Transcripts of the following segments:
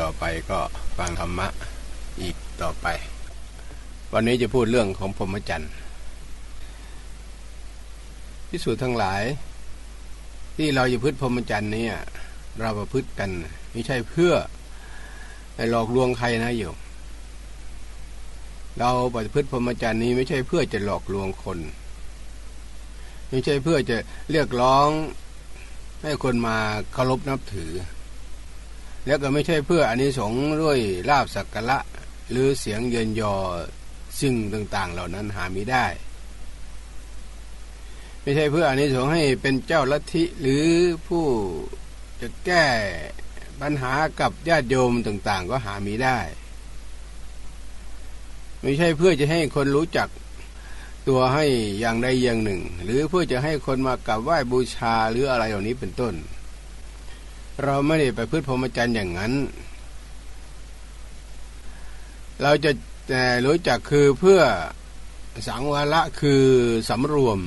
ต่อไปก็ฟังธรรมะอีกต่อไป วันนี้จะพูดเรื่องของพรหมจรรย์พิสูจน์ทั้งหลาย ที่เราจะพึ่พรหมจรรย์นี้เราประพฤติกันไม่ใช่เพื่อหลอกลวงใครนะโยมเราปฏิพฤติพรหมจรรย์นี้ไม่ใช่เพื่อจะหลอกลวงคน ไม่ใช่เพื่อจะเรียกร้องให้คนมาเคารพนับถือ แล้วก็ไม่ใช่เพื่ออนนี้สงด้วยลาบสักกะหรือเสียงเยินยอซึ่งต่างๆ เหล่านั้นหาไม่ได้ ไม่ใช่เพื่ออนนี้สงให้เป็นเจ้าลัทธิหรือผู้จะแก้ปัญหากับญาติโยมต่างๆ ก็หามีได้ ไม่ใช่เพื่อจะให้คนรู้จักตัวให้อย่างใดอย่างหนึ่ง หรือเพื่อจะให้คนมากราบไหว้บูชาหรืออะไรเหล่านี้เป็นต้น เราไม่ได้ไปพืชพรหมจรรย์อย่างนั้น เราจะแต่รู้จักคือเพื่อสังวรละคือสำรวม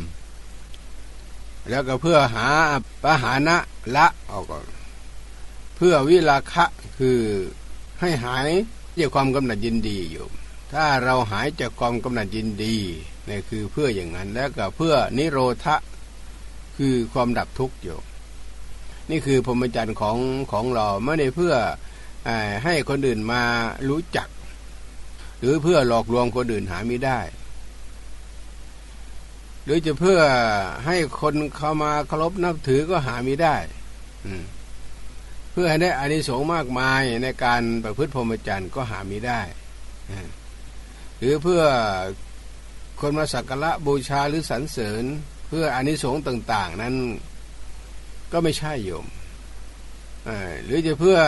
แล้วก็เพื่อหาปหานะละออกก่อนเพื่อวิลาคะคือให้หายจากความกำหนัดยินดีอยู่ ถ้าเราหายจากความกำหนัดยินดีนี่คือเพื่ออย่างนั้นแล้วก็เพื่อนิโรธะคือความดับทุกข์อยู่ นี่คือพรหมจรรย์ของของเราไม่ได้เพื่ออให้คนอื่นมารู้จัก หรือเพื่อหลอกลวงคนอื่นหาไม่ได้ หรือจะเพื่อให้คนเข้ามาเคารพนับถือก็หาไม่ได้อืมพื่อให้ได้อานิสงส์มากมายในการประพฤติพรหมจรรย์ก็หามีได้หรือเพื่อคนมาสักการะบูชาหรือสรรเสริญเพื่ออานิสงส์ต่าง ๆ นั้น ก็ไม่ใช่โยมหรือจะเพื่อ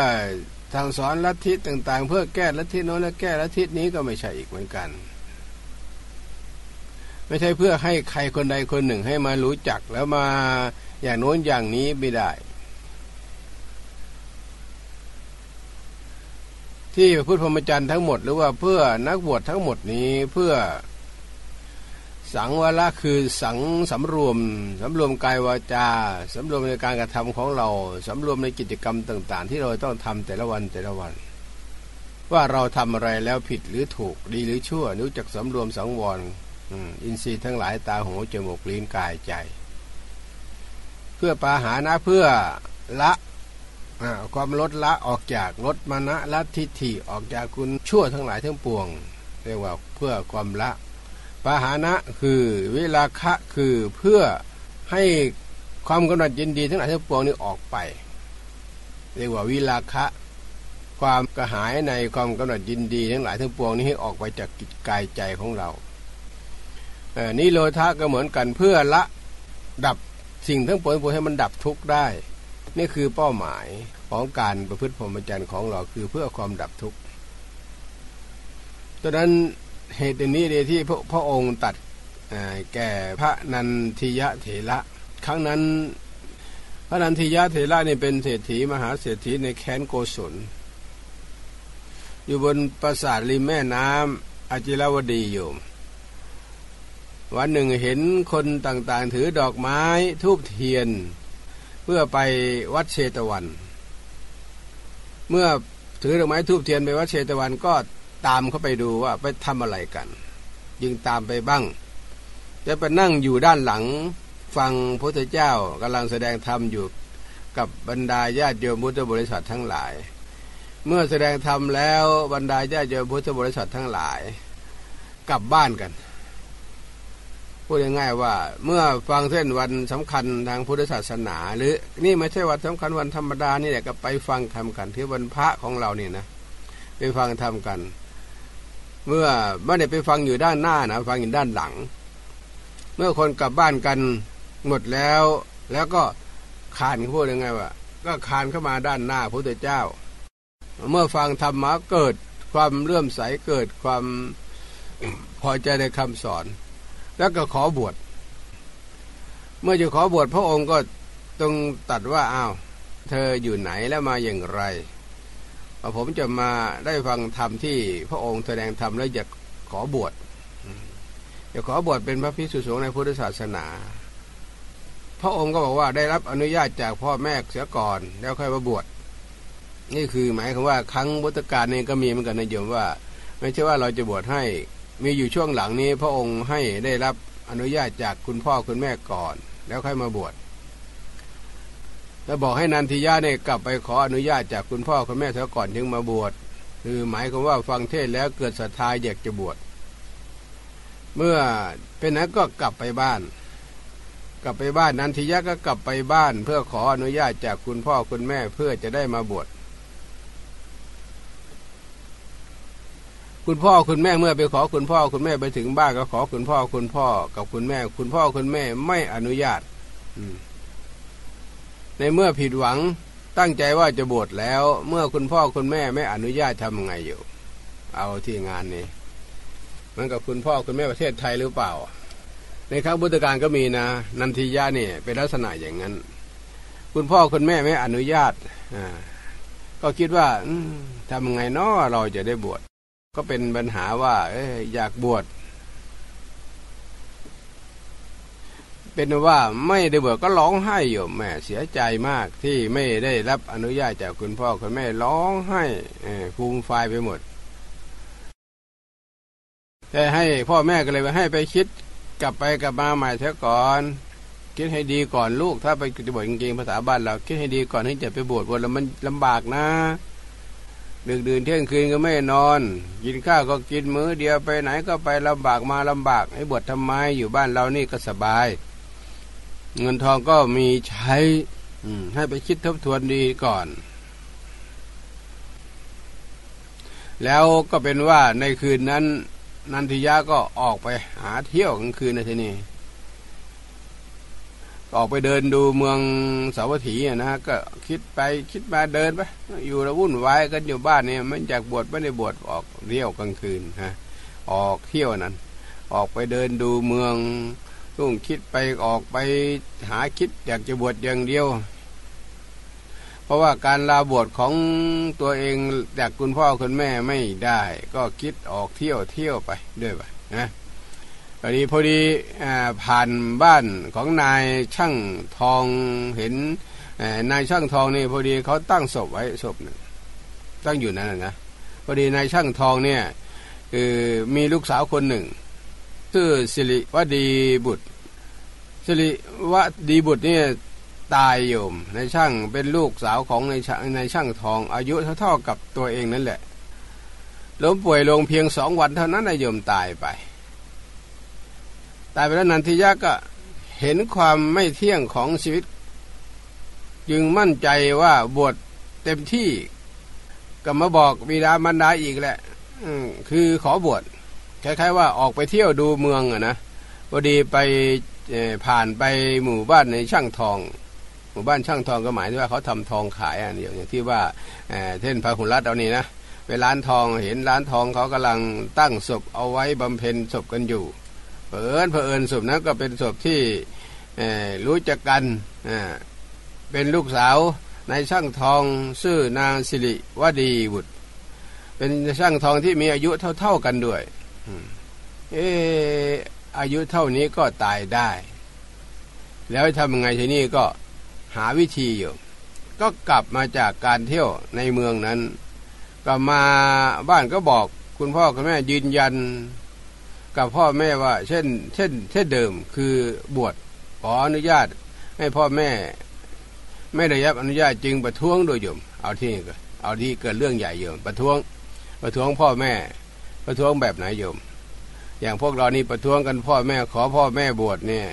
ทางสอนลัทธิต่าง ๆ เพื่อแก้ลัทธิโน้นและแก้ลัทธินี้ก็ไม่ใช่อีกเหมือนกัน ไม่ใช่เพื่อให้ใครคนใดคนหนึ่งให้มารู้จักแล้วมาอย่างโน้นอย่างนี้ไม่ได้ ที่พุทธพรหมจรรย์ทั้งหมด หรือว่าเพื่อนักบวชทั้งหมดนี้เพื่อ สังวระคือสังสำรวมสำรวมกายวาจาสำรวมในการกระทำของเราสำรวมในกิจกรรมต่าง ๆ ที่เราต้องทำแต่ละวันแต่ละวัน ว่าเราทำอะไรแล้วผิดหรือถูกดีหรือชั่วรู้จักสำรวมสังวรอินทรีย์ทั้งหลายตาหูจมูกลิ้นกายใจ เพื่อปาหานะเพื่อละความลดละออกจากลดมณะละทิฏฐิออกจากคุณชั่วทั้งหลายทั้งปวง เรียกว่าเพื่อความละ หานะคือเวลาคะคือเพื่อให้ความกำหนัดยินดีทั้งหลายทั้งปวงนี้ออกไป เรียกว่าวิลาคะ ความกระหายในความกำหนัดยินดีทั้งหลายทั้งปวงนี้ให้ออกไปจากกิจกายใจของเราเอนี่โลทะก็เหมือนกันเพื่อละดับสิ่งทั้งปวงให้มันดับทุกข์ได้ นี่คือเป้าหมายของการประพฤติพรหมจรรย์ของเราคือเพื่อความดับทุกข์ดังนั้น เหตุนี้เดยที่พระพระองค์ตัดแก่พระนันทิยะเถระครั้งนั้น พระนันทิยะเถระนี่เป็นเศรษฐีมหาเศรษฐีในแค้นโกศล อยู่บนปราสาทริมแม่น้ำอจิรวดีอยู่ วันหนึ่งเห็นคนต่างๆ ถือดอกไม้ทูบเทียน เพื่อไปวัดเชตวัน เมื่อถือดอกไม้ทูบเทียนไปวัดเชตวันก็ ตามเข้าไปดูว่าไปทำอะไรกันยึงตามไปบ้างจะไปนั่งอยู่ด้านหลังฟังพระเจ้ากำลังแสดงธรรมอยู่กับบรรดาญาติโยมพุทธบริษัททั้งหลาย เมื่อแสดงธรรมแล้วบรรดาญาติโยมพุทธบริษัททั้งหลาย กลับบ้านกันพูดง่ายๆว่าเมื่อฟังเส้นวันสำคัญทางพุทธศาสนา หรือนี่ไม่ใช่วันสำคัญวันธรรมดานี่แหละก็ไปฟังทำกันที่วันพระของเราเนี่ยนะ ไปฟังทำกัน เมื่อไม่ได้ไปฟังอยู่ด้านหน้านะฟังอยู่ด้านหลัง เมื่อคนกลับบ้านกันหมดแล้ว แล้วก็คานพูดยังไงว่าก็คานเข้ามาด้านหน้าพระพุทธเจ้า เมื่อฟังธรรมะเกิดความเลื่อมใสเกิดความพอใจในคำสอน แล้วก็ขอบวชเมื่อจะขอบวชพระองค์ก็ต้องตัดว่าอ้าวเธออยู่ไหนแล้วมาอย่างไร ผมจะมาได้ฟังธรรมที่พระองค์แสดงธรรมแล้วอยากขอบวชจะขอบวชเป็นพระภิกษุสงฆ์ในพุทธศาสนา พระองค์ก็บอกว่าได้รับอนุญาตจากพ่อแม่เสียก่อนแล้วค่อยมาบวชนี่คือหมายความว่าครั้งพุทธกาลนี่ก็มีเหมือนกันนะโยมว่า ไม่ใช่ว่าเราจะบวชให้มีอยู่ช่วงหลังนี้ พระองค์ให้ได้รับอนุญาตจากคุณพ่อคุณแม่ก่อน แล้วค่อยมาบวช แล้วบอกให้นันทิยาเนี่ยกลับไปขออนุญาตจากคุณพ่อคุณแม่เธอก่อนถึงมาบวชคือหมายความว่าฟังเทศแล้วเกิดศรัทธาอยากจะบวชเมื่อเป็นนั้นก็กลับไปบ้าน กลับไปบ้านนันทิยะก็กลับไปบ้าน เพื่อขออนุญาตจากคุณพ่อคุณแม่เพื่อจะได้มาบวชคุณพ่อคุณแม่เมื่อไปขอคุณพ่อคุณแม่ไปถึงบ้านก็ขอคุณพ่อคุณพ่อกับคุณแม่ คุณพ่อคุณแม่ไม่อนุญาต ในเมื่อผิดหวังตั้งใจว่าจะบวชแล้ว เมื่อคุณพ่อคุณแม่ไม่อนุญาตทำไงอยู่ เอาที่งานนี้มันกับคุณพ่อคุณแม่ประเทศไทยหรือเปล่า ในครั้งพุทธกาลก็มีนะ นันทิยะเนี่ยเป็นลักษณะอย่างนั้น คุณพ่อคุณแม่ไม่อนุญาตอ่าก็คิดว่าทำไงนาะเราจะได้บวชก็เป็นปัญหาว่าออยากบวช เป็นว่าไม่ได้บวชก็ร้องไห้อยู่แม่เสียใจมากที่ไม่ได้รับอนุญาตจากคุณพ่อคุณแม่ร้องไห้ฟูมไฟไปหมดแต่ให้พ่อแม่ก็เลยไปให้ไปคิดกลับไปกลับมาใหม่เถอะก่อน คิดให้ดีก่อนลูก ถ้าไปจะบวชจริงๆภาษาบ้านเราคิดให้ดีก่อนที่จะไปบวชบวชแล้วมันลำบากนะดึกดื่นเที่ยงคืนก็ไม่นอน กินข้าวก็กินมื้อเดียวไปไหนก็ไปลำบากมาลำบากให้บวชทำไมอยู่บ้านเรานี่ก็สบาย เงินทองก็มีใช้ให้ไปคิดทบทวนดีก่อน แล้วก็เป็นว่าในคืนนั้น นันทิยาก็ออกไปหาเที่ยวกลางคืนในที่นี้ออกไปเดินดูเมืองสาวัตถีนะก็คิดไปคิดมาเดินไปอยู่แล้ววุ่นวายกันอยู่บ้านเนี่ยมันจากบวชไม่ได้บวชออกเที่ยวกลางคืนฮะออกเที่ยวนั้น ออกไปเดินดูเมือง ต้องคิดไปออกไปหาคิดอยากจะบวชอย่างเดียว เพราะว่าการลาบวชของตัวเองจากคุณพ่อคุณแม่ไม่ได้ ก็คิดออกเที่ยวเที่ยวไปด้วยไปนะพอดีพอดีผ่านบ้านของนายช่างทองเห็นนายช่างทองนี่พอดีเขาตั้งศพไว้ศพหนึ่งตั้งอยู่นั่นนะพอดีนายช่างทองเนี่ยคือมีลูกสาวคนหนึ่งชื่อสิริวดีบุตร สิริวดีบุตรเนี่ยตายโยมนช่างเป็นลูกสาวของในช่างในช่างทอง อายุเท่าๆกับตัวเองนั่นแหละล้มป่วยลงเพียงสองวันเท่านั้นนายโยมตายไป ตายไปแล้วนันทิยะก็เห็นความไม่เที่ยงของชีวิต จึงมั่นใจว่าบวชเต็มที่ก็มาบอกบิดามารดาอีกแหละคือขอบวชคล้ายๆว่าออกไปเที่ยวดูเมืองอะนะพอดีไป ผ่านไปหมู่บ้านในช่างทอง หมู่บ้านช่างทองก็หมายถึงว่าเขาทำทองขายอันเดียวอย่างที่ว่าเท่นพระหุรัตเอานี่นะไปร้านทองเห็นร้านทองเขากำลังตั้งศพเอาไว้บำเพ็ญศพกันอยู่เผอิญเผอิญศพนั้นก็เป็นศพที่รู้จักกันเป็นลูกสาวในช่างทองชื่อนางสิริวดีบุตร เป็นช่างทองที่มีอายุเท่าๆกันด้วย เออ อายุเท่านี้ก็ตายได้ แล้วทำยังไงทีนี้ก็หาวิธีอยู่ ก็กลับมาจากการเที่ยวในเมืองนั้น ก็มาบ้านก็บอกคุณพ่อคุณแม่ยืนยัน กับพ่อแม่ว่า เช่น เช่น เช่นเดิมคือบวชขออนุญาตให้พ่อแม่ ไม่ได้รับอนุญาตจึงประท้วงโดยโยม เอาที่เอาที่เกิดเรื่องใหญ่โยมประท้วง ประท้วงพ่อแม่ ประท้วงแบบไหนโยม อย่างพวกเรานี่ประท้วงกันพ่อแม่ขอพ่อแม่บวชเนี่ย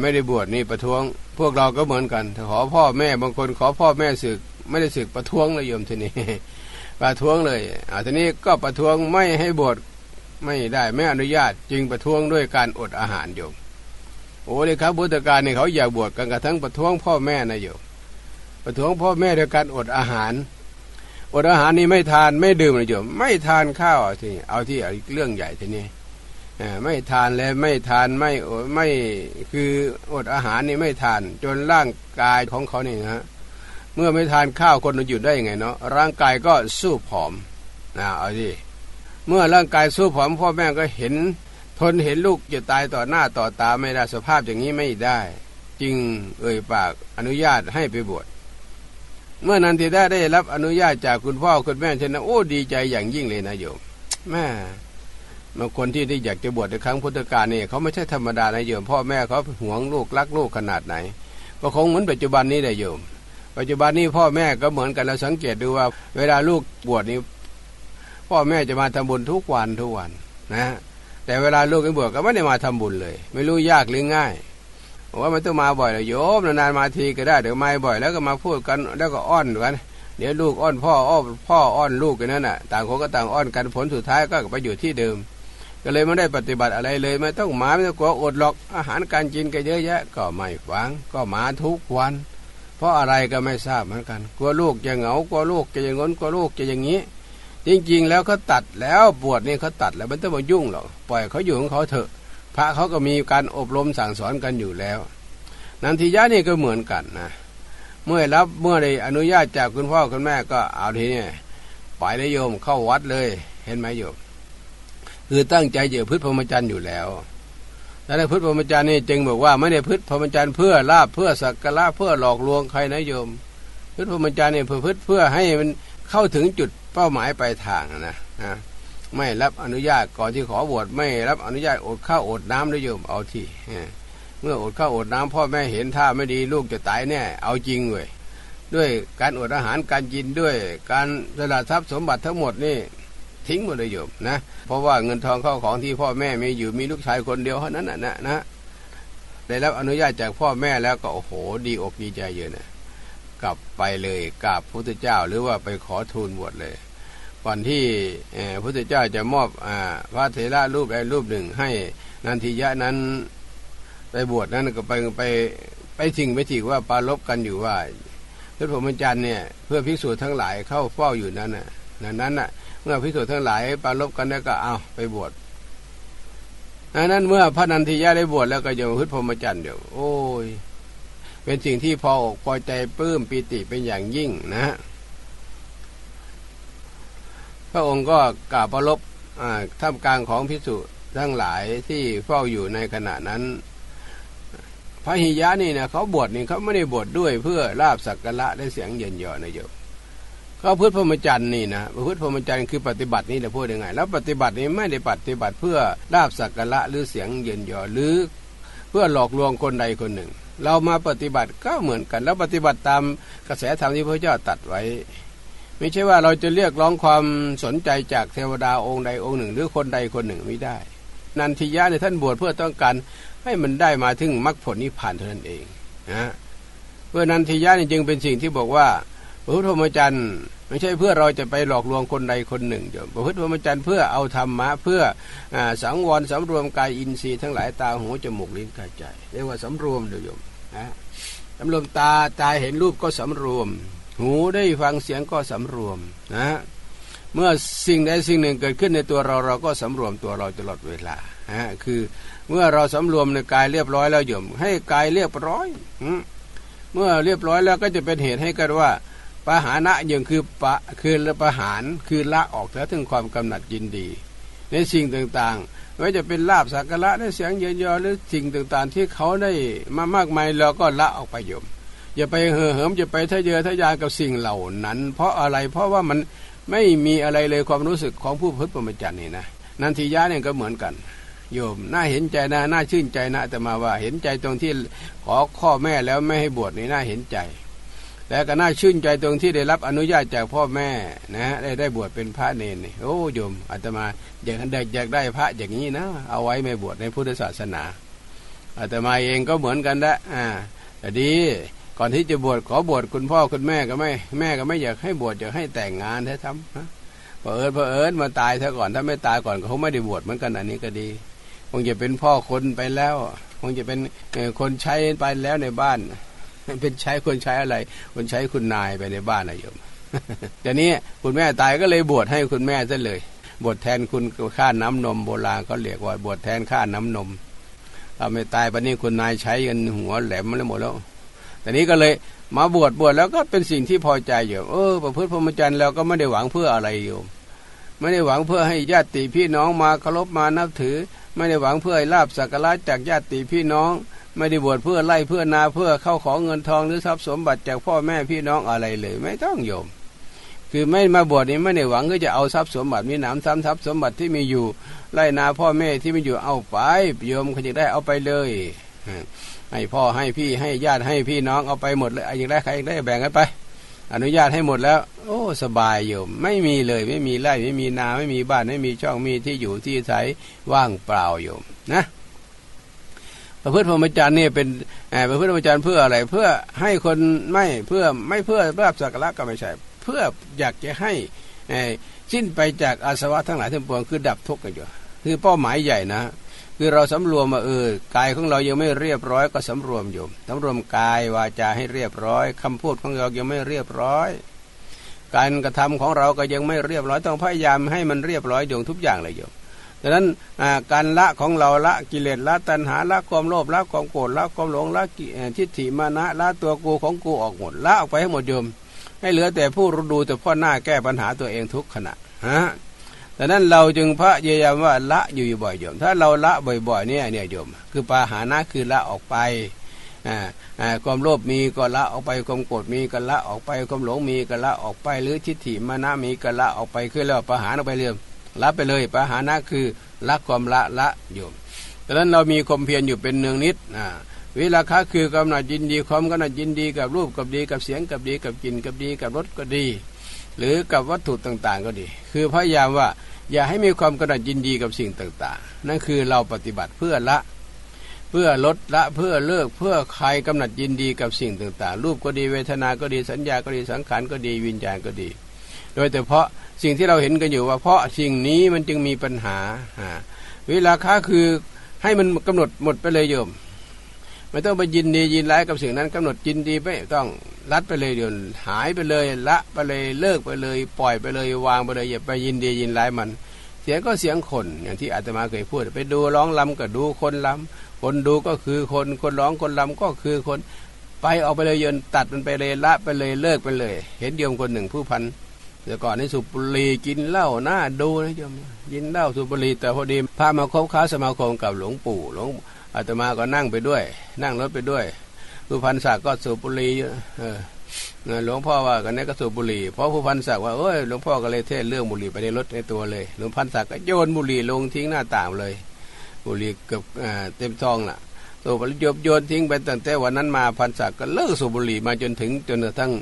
ไม่ได้บวชนี่ประท้วง พวกเราก็เหมือนกันขอพ่อแม่บางคนขอพ่อแม่ศึก ไม่ได้ศึกประท้วงเลยโยมทีนี้ประท้วงเลยอ่าทีนี้ก็ประท้วงไม่ให้บวชไม่ได้ไม่อนุญาตจึงประท้วงด้วยการอดอาหารโยมโอ้เลยครับพุทธการเนี่ยเขาอยากบวชกันกระทั่งประท้วงพ่อแม่นะโยมประท้วงพ่อแม่ด้วยการอดอาหาร อดอาหารนี่ไม่ทานไม่ดื่มนะโยมไม่ทานข้าวที่เอาที่เรื่องใหญ่ทีนี้ ไม่ทานแล้วไม่ทานไม่ไม่คืออดอาหารนี่ไม่ทาน จนร่างกายของเขานี่นะเมื่อไม่ทานข้าวคนจะอยู่ได้ยังไงเนาะร่างกายก็สู้ผอมนะเอาที่เมื่อร่างกายสู้ผอมพ่อแม่ก็เห็น ทนเห็นลูกจะตายต่อหน้าต่อตาไม่ได้สภาพอย่างนี้ไม่ได้ จึงเอ่ยปากอนุญาตให้ไปบวชเมื่อนันทิดาได้รับอนุญาตจากคุณพ่อคุณแม่ฉันนะโอ้ดีใจอย่างยิ่งเลยนะโยมแม่ บางคนที่ที่อยากจะบวชในครั้งพุทธกาลนี่เขาไม่ใช่ธรรมดานะโยมพ่อแม่เขาห่วงลูกรักลูกขนาดไหน ก็คงเหมือนปัจจุบันนี้ได้โยม ปัจจุบันนี้พ่อแม่ก็เหมือนกันเราสังเกตดูว่า เวลาลูกบวชนี่พ่อแม่จะมาทำบุญทุกวันทุกวันนะ แต่เวลาลูกไปบวชก็ไม่ได้มาทำบุญเลย ไม่รู้ยากหรือง่ายว่ามันต้องมาบ่อยเลยโยมนานๆมาทีก็ได้เดี๋ยวมาบ่อยแล้วก็มาพูดกันแล้วก็อ้อนกันเดี๋ยวลูกอ้อนพ่ออ้อนพ่ออ้อนลูกกันนั่นน่ะ ต่างคนก็ต่างอ้อนกันผลสุดท้ายก็ไปอยู่ที่เดิม ก็เลยไม่ได้ปฏิบัติอะไรเลย ไม่ต้องหมาไม่ต้องกลัวอดหรอกอาหารการกินก็เยอะแยะ ก็ไม่ฟังก็หมาทุกวัน เพราะอะไรก็ไม่ทราบเหมือนกัน กลัวลูกจะเหงากลัวลูกจะอย่างง้นกลัวลูกจะอย่างนี้ จริงๆ แล้วเขาตัดแล้วบวชนี่เขาตัดแล้วมันต้องมายุ่งหรอกปล่อยเขาอยู่ของเขาเถอะ พระเขาก็มีการอบรมสั่งสอนกันอยู่แล้วนันทิยะนี่ก็เหมือนกันนะเมื่อรับเมื่อได้อนุญาตจากคุณพ่อคุณแม่ก็เอาทีนี้ปล่อยเลยโยมเข้าวัดเลย เห็นไหมโยม คือตั้งใจเจอพืชพรหมจรรย์อยู่แล้วแล่ในพืชพรหมจรรย์นี่จึงบอกว่าไม่ได้พืชพรหมจรรย์เพื่อลาบเพื่อสักการะเพื่อหลอกลวงใครนะโยมพืชพรหมจรรย์นี่ยเพื่อพืชเพื่อให้มันเข้าถึงจุดเป้าหมายปลายทางนะนะไม่รับอนุญาตก่อนที่ขอบวชไม่รับอนุญาตอดข้าวอดน้ำด้วยโยมเอาที่เมื่ออดข้าวอดน้ำพ่อแม่เห็นท่าไม่ดีลูกจะตายแน่เอาจริงเว้ยด้วยการอดอาหารการกินด้วย การสละทรัพย์สมบัติทั้งหมดนี่ ทิ้งหมดเลยโยมนะ เพราะว่าเงินทองเข้าของที่พ่อแม่มีอยู่มีลูกชายคนเดียวเท่านั้นนะนะนะได้รับอนุญาตจากพ่อแม่แล้วก็โอ้โหดีอกดีใจเยอะนะกลับไปเลยกราบพระพุทธเจ้าหรือว่าไปขอทูลบวชเลยก่อนที่พระพุทธเจ้าจะมอบอพระเถระรูปใดรูปหนึ่งให้นันทิยะนั้นไปบวชนั้นก็ไปไปไปสิ่งไปถิงว่าปาลบกันอยู่ว่าพระพรหมจรรย์เนี่ยเพื่อพิสูจน์ทั้งหลายเข้าเฝ้าอยู่นั้นน่ะนั้นน่ะ เมื่อพิสูจน์ทั้งหลายปาลบกันแล้วก็เอาไปบวชนั้นเมื่อพระนันทิยะได้บวชแล้วก็จะพึ่พรหมจรรย์เดี๋ยวโอ้ย เป็นสิ่งที่พออกพอใจปลื้มปีติเป็นอย่างยิ่งนะพระองค์ก็กล่าวประลบท่ามกลางของพิสุทั้งหลายที่เฝ้าอยู่ในขณะนั้น พระหิยะนี่นะเขาบวชนี่เขาไม่ได้บวชดด้วยเพื่อลาบสักการะได้เสียงเย็นยอนะโยม เขาพุทธพรหมจรรย์นี่นะพุทธพรหมจรรย์คือปฏิบัตินี่จะพูดยังไง แล้วปฏิบัตินี้ไม่ได้ปฏิบัติเพื่อลาบสักการะหรือเสียงเย็นยอหรือ เพื่อหลอกลวงคนใดคนหนึ่ง เรามาปฏิบัติก็เหมือนกัน แล้วปฏิบัติตามกระแสธรรมที่พระเจ้าตัดไว้ ไม่ใช่ว่าเราจะเรียกร้องความสนใจจากเทวดาองค์ใดองค์หนึ่ง หรือคนใดคนหนึ่งไม่ได้ นันทิยะในท่านบวชเพื่อต้องการให้มันได้มาถึงมรรคผลนิพพานเท่านั้นเองนะเพื่อนันทิยะนี่จึงเป็นสิ่งที่บอกว่าพระพุทธมจรรย์ ไม่ใช่เพื่อเราจะไปหลอกลวงคนใดคนหนึ่งเดี๋ยวพระพุทธมจรรย์เพื่อเอาธรรมะเพื่ออสังวรสำรวมกายอินทรีย์ทั้งหลายตาหูจมูกลิ้นกายใจเรียกว่าสำรวมเดี๋ยวโยมนะสำรวมตาตาเห็นรูปก็สำรวม หูได้ฟังเสียงก็สำรวมนะเมื่อสิ่งใดสิ่งหนึ่งเกิดขึ้นในตัวเราเราก็สำรวมตัวเราตลอดเวลาฮะคือเมื่อเราสำรวมในกายเรียบร้อยแล้วโยมให้กายเรียบร้อยเมื่อเรียบร้อยแล้วก็จะเป็นเหตุให้กันว่า ปะหานะยังคือปะคือประหารคือละออกแล้วถึงความกำหนัดยินดี ในสิ่งต่างๆไม่ว่าจะเป็นลาบสักการะได้เสียงเยินยอหรือสิ่งต่างๆ ที่เขาได้มามากมายเราก็ละออกไปโยมอย่าไปเห่อเหิมจะไปทะเยอทะยานกับสิ่งเหล่านั้น เพราะอะไรเพราะว่ามันไม่มีอะไรเลยความรู้สึกของผู้พุทธปรมจันนี่นะนันทิยะเนี่ยก็เหมือนกันโยมน่าเห็นใจนะน่าชื่นใจนะแต่มาว่าเห็นใจตรงที่ขอข้อแม่แล้วไม่ให้บวชนี่น่าเห็นใจ แต่ก็น่าชื่นใจตรงที่ได้รับอนุญาตจากพ่อแม่นะได้ได้บวชเป็นพระเนนโอ้โยมอาตมาอยากได้อยากได้พระอย่างนี้นะ เอาไว้ไม่บวชในพุทธศาสนาอาตมาเองก็เหมือนกันละอ่าแต่ดีก่อนที่จะบวชขอบวชคุณพ่อคุณแม่ก็ไม่แม่ก็ไม่อยากให้บวชอยากให้แต่งงานแท้ทำนะเอิญเอิญมาตายซะก่อนถ้าไม่ตายก่อนเขาไม่ได้บวชเหมือนกันอันนี้ก็ดีคงจะเป็นพ่อคนไปแล้ว คงจะเป็นคนใช้ไปแล้วในบ้าน เป็นใช้คนใช้อะไร คนใช้คุณนายไปในบ้านนะโยมแต่นี้คุณแม่ตายก็เลยบวชให้คุณแม่ซะเลย บวชแทนคุณค่าน้ำนมโบราณเขาเรียกว่าบวชแทนค่าน้ำนมเราไม่ตายปนี้คุณนายใช้กันหัวแหลมมาแล้วหมดแล้วแต่นี้ก็เลยมาบวชบวชแล้วก็เป็นสิ่งที่พอใจอยู่เออประพฤติพรหมจรรย์แล้วก็ไม่ได้หวังเพื่ออะไรอยู่ไม่ได้หวังเพื่อให้ญาติพี่น้องมาเคารพมานับถือ ไม่ได้หวังเพื่อให้ลาบสักการะจากญาติพี่น้อง ไม่ได้บวชเพื่อไล่เพื่อนาเพื่อเข้าของเงินทองหรือทรัพย์สมบัติจากพ่อแม่พี่น้องอะไรเลย ไม่ต้องโยม คือไม่มาบวชนี่ไม่ได้หวังก็จะเอาทรัพย์สมบัติมีหนามซ้ำทรัพย์สมบัติที่มีอยู่ไล่นาพ่อแม่ที่มีอยู่เอาไปโยมเขาจะได้เอาไปเลยให้พ่อให้พี่ให้ญาติให้พี่น้องเอาไปหมดเลยอยากได้ใครได้แบ่งกันไป อนุญาตให้หมดแล้ว โอ้สบายโยมไม่มีเลยไม่มีไร่ไม่มีนาไม่มีบ้านไม่มีช่องมีที่อยู่ที่ใช้ว่างเปล่าโยมนะ ประพฤติพรหมจรรย์นี่เป็นประพฤติพรหมจรรย์เพื่ออะไร เพื่อให้คนไม่เพื่อไม่เพื่อราบสักการะก็ไม่ใช่ เพื่ออยากจะให้สิ้นไปจากอาสวะทั้งหลายทั้งปวงคือดับทุกข์กันอยู่คือเป้าหมายใหญ่นะ คือเราสำรวมมาเออกายของเรายังไม่เรียบร้อยก็สำรวมอยู่สำรวมกายวาจาให้เรียบร้อยคำพูดของเรายังไม่เรียบร้อย การกระทำของเราก็ยังไม่เรียบร้อยต้องพยายามให้มันเรียบร้อยอยู่ทุกอย่างเลยอยู่ ดังนั้นการละของเราละกิเลสละตัณหาละความโลภละความโกรธละความหลงละทิฏฐิมานะละตัวกูของกูออกหมดละออกไปให้หมดโยมให้เหลือแต่ผู้ดูแต่พ่อหน้าแก้ปัญหาตัวเองทุกขณะฮะดังนั้นเราจึงพระเยายามว่าละอยู่บ่อยโยม ถ้าเราละบ่อยๆเนี่ยเนี่ยโยม คือปาหานะคือละออกไปความโลภมีก็ละออกไปความโกรธมีก็ละออกไปความหลงมีก็ละออกไป หรือทิฏฐิมานะมีก็ละออกไปคือแล้วปาหาออกไปเรื่อย ละไปเลยปาหานะคือละความละละโยมดังนั้นเรามีความเพียรอยู่เป็นเนืองนิดอ่าวิราคะคือกำหนัดยินดีความกำหนัดยินดีกับรูปกับดีกับเสียงกับดีกับกลิ่นกับดีกับรสก็ดี หรือกับวัตถุต่างๆก็ดี คือพยายามว่าอย่าให้มีความกำหนัดยินดีกับสิ่งต่างๆ นั่นคือเราปฏิบัติเพื่อละ เพื่อลดละเพื่อเลิกเพื่อใครกำหนัดยินดีกับสิ่งต่างๆ รูปก็ดีเวทนาก็ดีสัญญาก็ดีสังขารก็ดีวิญญาณก็ดี โดยแต่เพราะ สิ่งที่เราเห็นกันอยู่ว่า เพราะสิ่งนี้มันจึงมีปัญหาเวิราคะคือให้มันกำหนดหมดไปเลยโยม ไม่ต้องไปยินดียินร้ายกับสิ่งนั้นกำหนดยินดีไม่ต้องรัดไปเลยเดี๋ยวหายไปเลยละไปเลยเลิกไปเลย ปล่อยไปเลยวางไปเลยอย่าไปยินดียินร้ายมัน เสียงก็เสียงคนอย่างที่อาตมาเคยพูด ไปดูร้องลำก็ดูคนลำคนดูก็คือคนคนร้องคนลำก็คือคนไปออกไปเลยยนตัดมันไปเลยละไปเลยเลิกไปเลย เห็นโยมคนหนึ่งผู้พัน เดี๋ยวก่อนนี้สูบบุหรี่กินเหล้าหน้าดูนะโยมกินเหล้าสูบบุหรี่แต่พอดีพามาคบค้าสมาคมกับหลวงปู่หลวงอาตมาก็นั่งไปด้วย นั่งรถไปด้วยผู้พันศักดิ์ก็สูบบุหรี่เออหลวงพ่อว่ากันนี้ก็สูบบุหรี่เพราะผู้พันศักดิ์ว่าเอ้ยหลวงพ่อก็เลยเทศเรื่องบุหรี่ไปในรถในตัวเลย หลวงพันศักดิ์ก็โยนบุหรี่ลงทิ้งหน้าต่างเลย บุหรี่เกือบเต็มท้องล่ะตัวโยนโยนทิ้งไปตั้งแต่วันนั้นมาพันศักดิ์ก็เลิกสูบบุหรี่มาจนถึงจนกระทั่ง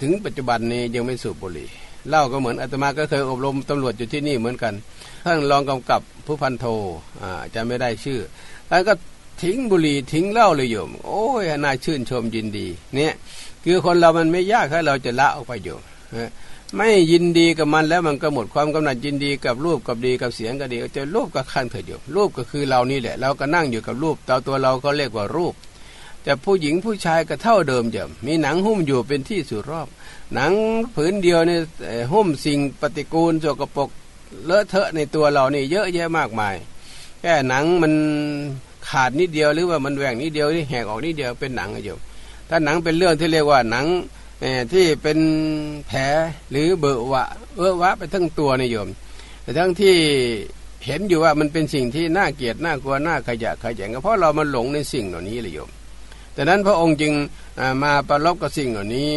ถึงปัจจุบันนี้ยังไม่สูบบุหรี่เล่าก็เหมือนอาตมาก็เคยอบรมตำรวจอยู่ที่นี่เหมือนกันท่านรองกำกับผู้พันโทอ่าจะไม่ได้ชื่อแล้วก็ทิ้งบุหรี่ทิ้งเหล้าเลยโยม โอ้ยน่าชื่นชมยินดี เนี่ย คือคนเรามันไม่ยากถ้าเราจะละออกไปโยมไม่ยินดีกับมันแล้วมันก็หมดความกำหนัดยินดีกับรูปกับดีกับเสียงก็ดีจะรูปก็ขั้นเถิดโยมรูปก็คือเรานี่แหละ เราก็นั่งอยู่กับรูปตัวตัวเราก็เรียกว่ารูป แต่ผู้หญิงผู้ชายก็เท่าเดิมเดิมมีหนังหุ้มอยู่เป็นที่สุดรอบ หนังผืนเดียวเนี่ยหุ้มสิ่งปฏิกูลโสกปรกเลอะเทอะในตัวเรานี่เยอะแยะมากมายแค่หนังมันขาดนิดเดียวหรือว่ามันแหว่งนิดเดียวที่แหกออกนิดเดียวเป็นหนังอะโยมถ้าหนังเป็นเรื่องที่เรียกว่าหนังที่เป็นแผลหรือเบอะวะเออวะไปทั้งตัวนี่โยม แต่ทั้งที่เห็นอยู่ว่ามันเป็นสิ่งที่น่าเกลียดน่ากลัวน่าขยะขยงก็เพราะเรามันหลงในสิ่งเหล่านี้เลยโยม แต่นั้นพระองค์จึงมาประลบกับสิ่งเหล่านี้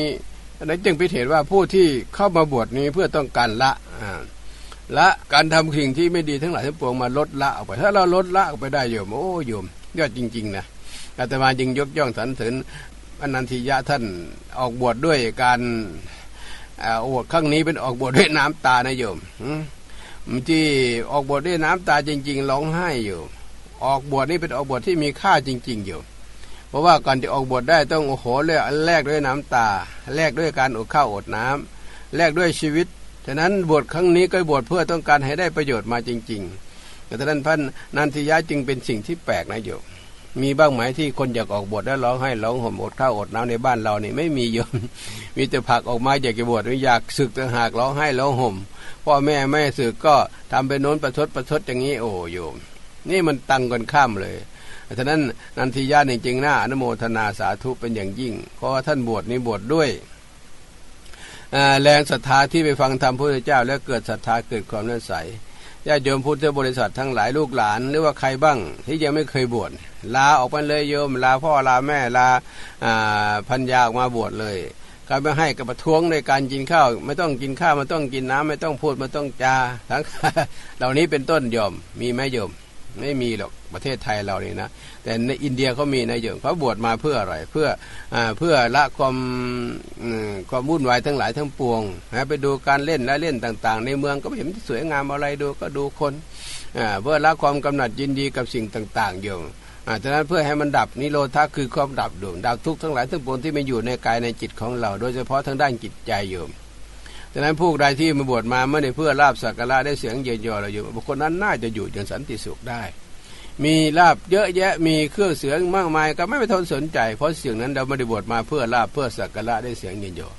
นั้นจึงไปเห็นว่าผู้ที่เข้ามาบวชนี้เพื่อต้องการละละการทำสิ่งที่ไม่ดีทั้งหลายทั้งปวงมาลดละออกไป ถ้าเราลดละออกไปได้โยมโอ้โยมยอดจริงๆนะอาตมาจึงยกย่องสรรเสริญอนันทิยะท่านออกบวชดด้วยการอวดข้างนี้เป็นออกบวชด้วยน้ำตานะโยมที่ออกบวชด้วยน้ำตาจริง ๆ ร้องไห้อยู่ ออกบวชนี่เป็นออกบวชที่มีค่าจริง ๆ อยู่ เพราะว่าก่อนจะออกบวชได้ต้องโอ้โหเลยแลกด้วยน้ำตา แลกด้วยการอดข้าวอดน้ำแลกด้วยชีวิต ฉะนั้นบวชครั้งนี้ก็บวชเพื่อต้องการให้ได้ประโยชน์มาจริงๆแต่ท่านพันนันทิยะจึงเป็นสิ่งที่แปลกนะโยมมีบ้างไหมที่คนอยากออกบวชแล้วร้องให้ร้องห่มอดข้าวอดน้ำในบ้านเรานี่ไม่มีโยมมีแต่ผักออกมาอยากจะบวชไม่อยากศึกต่างหากร้องให้ร้องห่มพ่อแม่ไม่ศึกก็ทำเป็นโน้นประชดประชดอย่างนี้โอ้โยม นี่มันตังกันข้ามเลย ฉะนั้นนันทิยะจริงๆนะอนุโมทนาสาธุเป็นอย่างยิ่ง เพราะว่าท่านบวชนี้บวชดด้วยแรงศรัทธาที่ไปฟังธรรมพระพุทธเจ้า แล้วเกิดศรัทธาเกิดความเลื่อมใสญาติโยมพุทธบริษัททั้งหลายลูกหลาน หรือว่าใครบ้างที่ยังไม่เคยบวชลาออกไปเลยโยม ลาพ่อลาแม่ลาพันยาออกมาบวชเลยการไม่ให้กับประท้วงในการกินข้าว ไม่ต้องกินข้าวไม่ต้องกินน้ำไม่ต้องพูดไม่ต้องจาทั้งเหล่านี้เป็นต้นโยมมีไหมโยม ไม่มีหรอกประเทศไทยเราเนี่นะแต่ในอินเดียเขามีนะโยมเขาบวชมาเพื่ออะไรเพื่ออเพื่อละความความวุ่นวายทั้งหลายทั้งปวงนะไปดูการเล่นและเล่นต่าง ๆ ในเมืองก็ไม่เห็นสวยงามอะไรดูก็ดูคนเพื่อละความกำหนัดยินดีกับสิ่งต่างๆโยมฉะนั้นเพื่อให้มันดับนิโรธาคือความดับดวงดับทุกข์ทั้งหลายทั้งปวงที่ไม่อยู่ในกายในจิตของเรา โดยเฉพาะทางด้านจิตใจโยม ฉะนั้นผู้ใดที่มาบวชมาเมื่อในเพื่อลาบสักการะได้เสียงเยินยอเราอยู่บุคคลนั้นน่าจะอยู่อย่างสันติสุขได้ มีลาบเยอะแยะมีเครื่องเสียงมากมายก็ไม่ไปทนสนใจ เพราะเสียงนั้นเราไม่ได้บวชมาเพื่อลาบเพื่อสักการะได้เสียงเยินยอ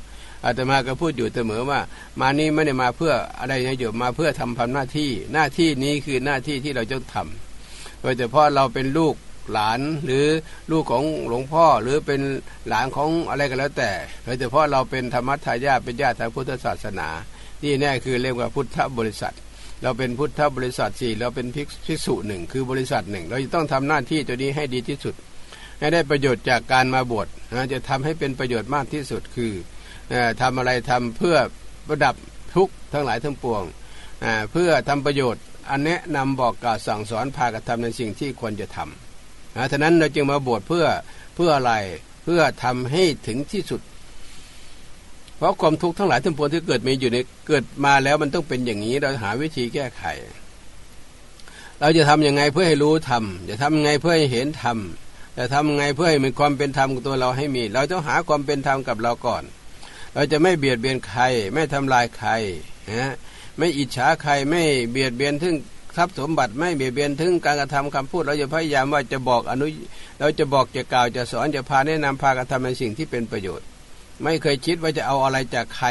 อาตมาก็พูดอยู่เสมอว่า มานี้ไม่ได้มาเพื่ออะไรนะโยมมาเพื่อทำพันหน้าที่หน้าที่นี้คือหน้าที่ที่เราจะทำโดยเฉพาะเราเป็นลูก หลานหรือลูกของหลวงพ่อหรือเป็นหลานของอะไรก็แล้วแต่โดยเฉพาะเราเป็นธรรมทายาเป็นญาติทางพุทธศาสนา ที่แน่คือเรียกว่าพุทธบริษัท เราเป็นพุทธบริษัทสี่เราเป็นภิกษุหนึ่งคือบริษัทหนึ่งเราจะต้องทำหน้าที่ตัวนี้ให้ดีที่สุด ให้ได้ประโยชน์จากการมาบวชจะทำให้เป็นประโยชน์มากที่สุดคือทำอะไรทำเพื่อประดับทุกทั้งหลายทั้งปวงเพื่อทำประโยชน์อันแนะนำบอกกล่าวสั่งสอนพากระทำในสิ่งที่ควรจะทำ นะฉะนั้นเราจึงมาบวชเพื่อเพื่ออะไรเพื่อทำให้ถึงที่สุด เพราะความทุกข์ทั้งหลายทั้งปวงที่เกิดมีอยู่ในเกิดมาแล้วมันต้องเป็นอย่างนี้เราหาวิธีแก้ไข เราจะทํำยังไงเพื่อให้รู้ธรรมจะทำยังไงเพื่อให้เห็นธรรมจะทำยังไงเพื่อให้มีความเป็นธรรมกับตัวเราให้มี เราต้องหาความเป็นธรรมกับเราก่อน เราจะไม่เบียดเบียนใคร ไม่ทำลายใครนะไม่อิจฉาใครไม่เบียดเบียนถึง ทรัพย์สมบัติไม่เบียดเบียนถึงการกระทำคำพูดเราจะพยายามว่าจะบอกอนุเราจะบอกจะกล่าวจะสอนจะพาแนะนำพากระทำในสิ่งที่เป็นประโยชน์ ไม่เคยคิดว่าจะเอาอะไรจากใคร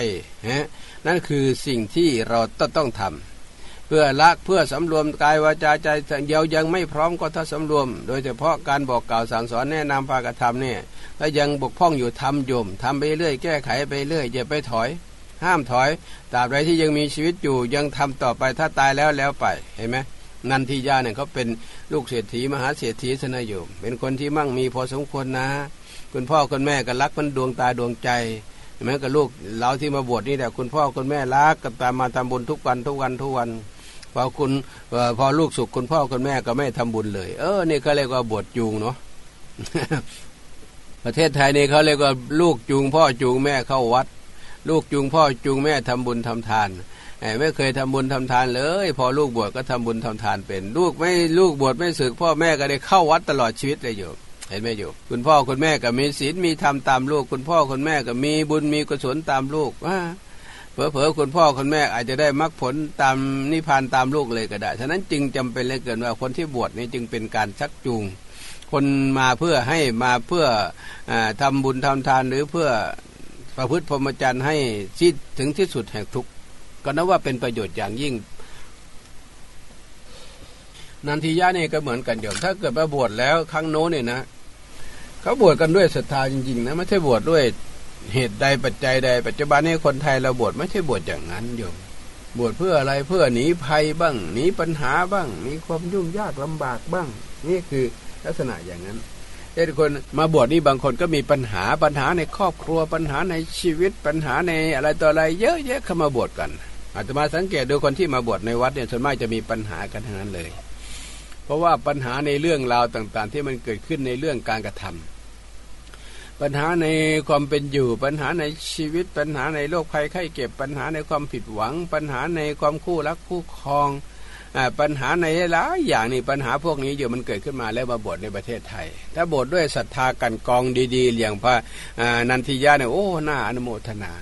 ฮะนั่นคือสิ่งที่เราต้องทำเพื่อละเพื่อสำรวมกายวาจาใจเดียวยังไม่พร้อมก็ถ้าสำรวม โดยเฉพาะการบอกกล่าวสั่งสอนแนะนำพากระทำเนี่ยถ้ายังบกพร่องอยู่ทำโยมทำไปเรื่อยแก้ไขไปเรื่อยอย่าไปถอย ห้ามถอยตราบใดที่ยังมีชีวิตอยู่ยังทำต่อไปถ้าตายแล้วแล้วไปเห็นไหมนันทิยาเนี่ยเขาเป็นลูกเศรษฐีมหาเศรษฐีสนโยมเป็นคนที่มั่งมีพอสมควรนะ คุณพ่อคุณแม่ก็รักมันดวงตาดวงใจเห็นไหมกับลูกเราที่มาบวชนี่แหละคุณพ่อคุณแม่รักกับตามมาทำบุญทุกวันทุกวันทุกวันพอคุณพอลูกสุขคุณพ่อคุณแม่ก็ไม่ทำบุญเลย เออนี่ก็เรียกว่าบวชจูงเนาะประเทศไทยนี่เขาเรียกว่าลูกจูง พ่อจูงแม่เข้าวัด ลูกจูงพ่อจูงแม่ทำบุญทำทานไม่เคยทำบุญทำทานเลย พอลูกบวชก็ทำบุญทำทานเป็น ลูกไม่ลูกบวชไม่ศึกพ่อแม่ก็ได้เข้าวัดตลอดชีวิตเลยอยู่เห็นไหมอยู่ คุณพ่อคุณแม่ก็มีศีลมีธรรมตามลูก คุณพ่อคุณแม่ก็มีบุญมีกุศลตามลูกว่าเผลอๆคุณพ่อคุณแม่อาจจะได้มรรคผลตามนิพพานตามลูกเลยก็ได้ ฉะนั้นจึงจำเป็นเลยเกินว่าคนที่บวชนี้จึงเป็นการชักจูง คนมาเพื่อให้มาเพื่ออทำบุญทำทานหรือเพื่อ ประพฤติพรหมจรรย์ให้ที่ถึงที่สุดแห่งทุกข์ก็นับว่าเป็นประโยชน์อย่างยิ่ง นันทิยะเนี่ยก็เหมือนกันโยมถ้าเกิดมาบวชแล้วครั้งโน้นเนี่ยนะเขาบวชกันด้วยศรัทธาจริงๆนะไม่ใช่บวชดด้วยเหตุใดปัจจัยใด ปัจจุบันนี้คนไทยเราบวชไม่ใช่บวชอย่างนั้นโยมบวชเพื่ออะไรเพื่อหนีภัยบ้างหนีปัญหาบ้างมีความยุ่งยากลำบากบ้าง นี่คือลักษณะอย่างนั้น เช่นคนมาบวชนี่บางคนก็มีปัญหาปัญหาในครอบครัวปัญหาในชีวิตปัญหาในอะไรต่ออะไร เยอะแยะเข้ามาบวชกันอาจจะมาสังเกตดูคนที่มาบวชในวัดเนี่ยส่วนมากจะมีปัญหากันทั้งนั้นเลย เพราะว่าปัญหาในเรื่องราวต่างๆ ที่มันเกิดขึ้นในเรื่องการกระทำปัญหาในความเป็นอยู่ปัญหาในชีวิตปัญหาในโรคภัยไข้เก็บปัญหาในความผิดหวัง ปัญหาในความคู่รักคู่ครอง ปัญหาในหลายอย่างนี่ปัญหาพวกนี้อยู่มันเกิดขึ้นมาแล้วมาบวชในประเทศไทย ถ้าบวชด้วยศรัทธากันกองดีๆ อย่างพระนันทิยาเนี่ยโอ้หน้าอนุโมทนา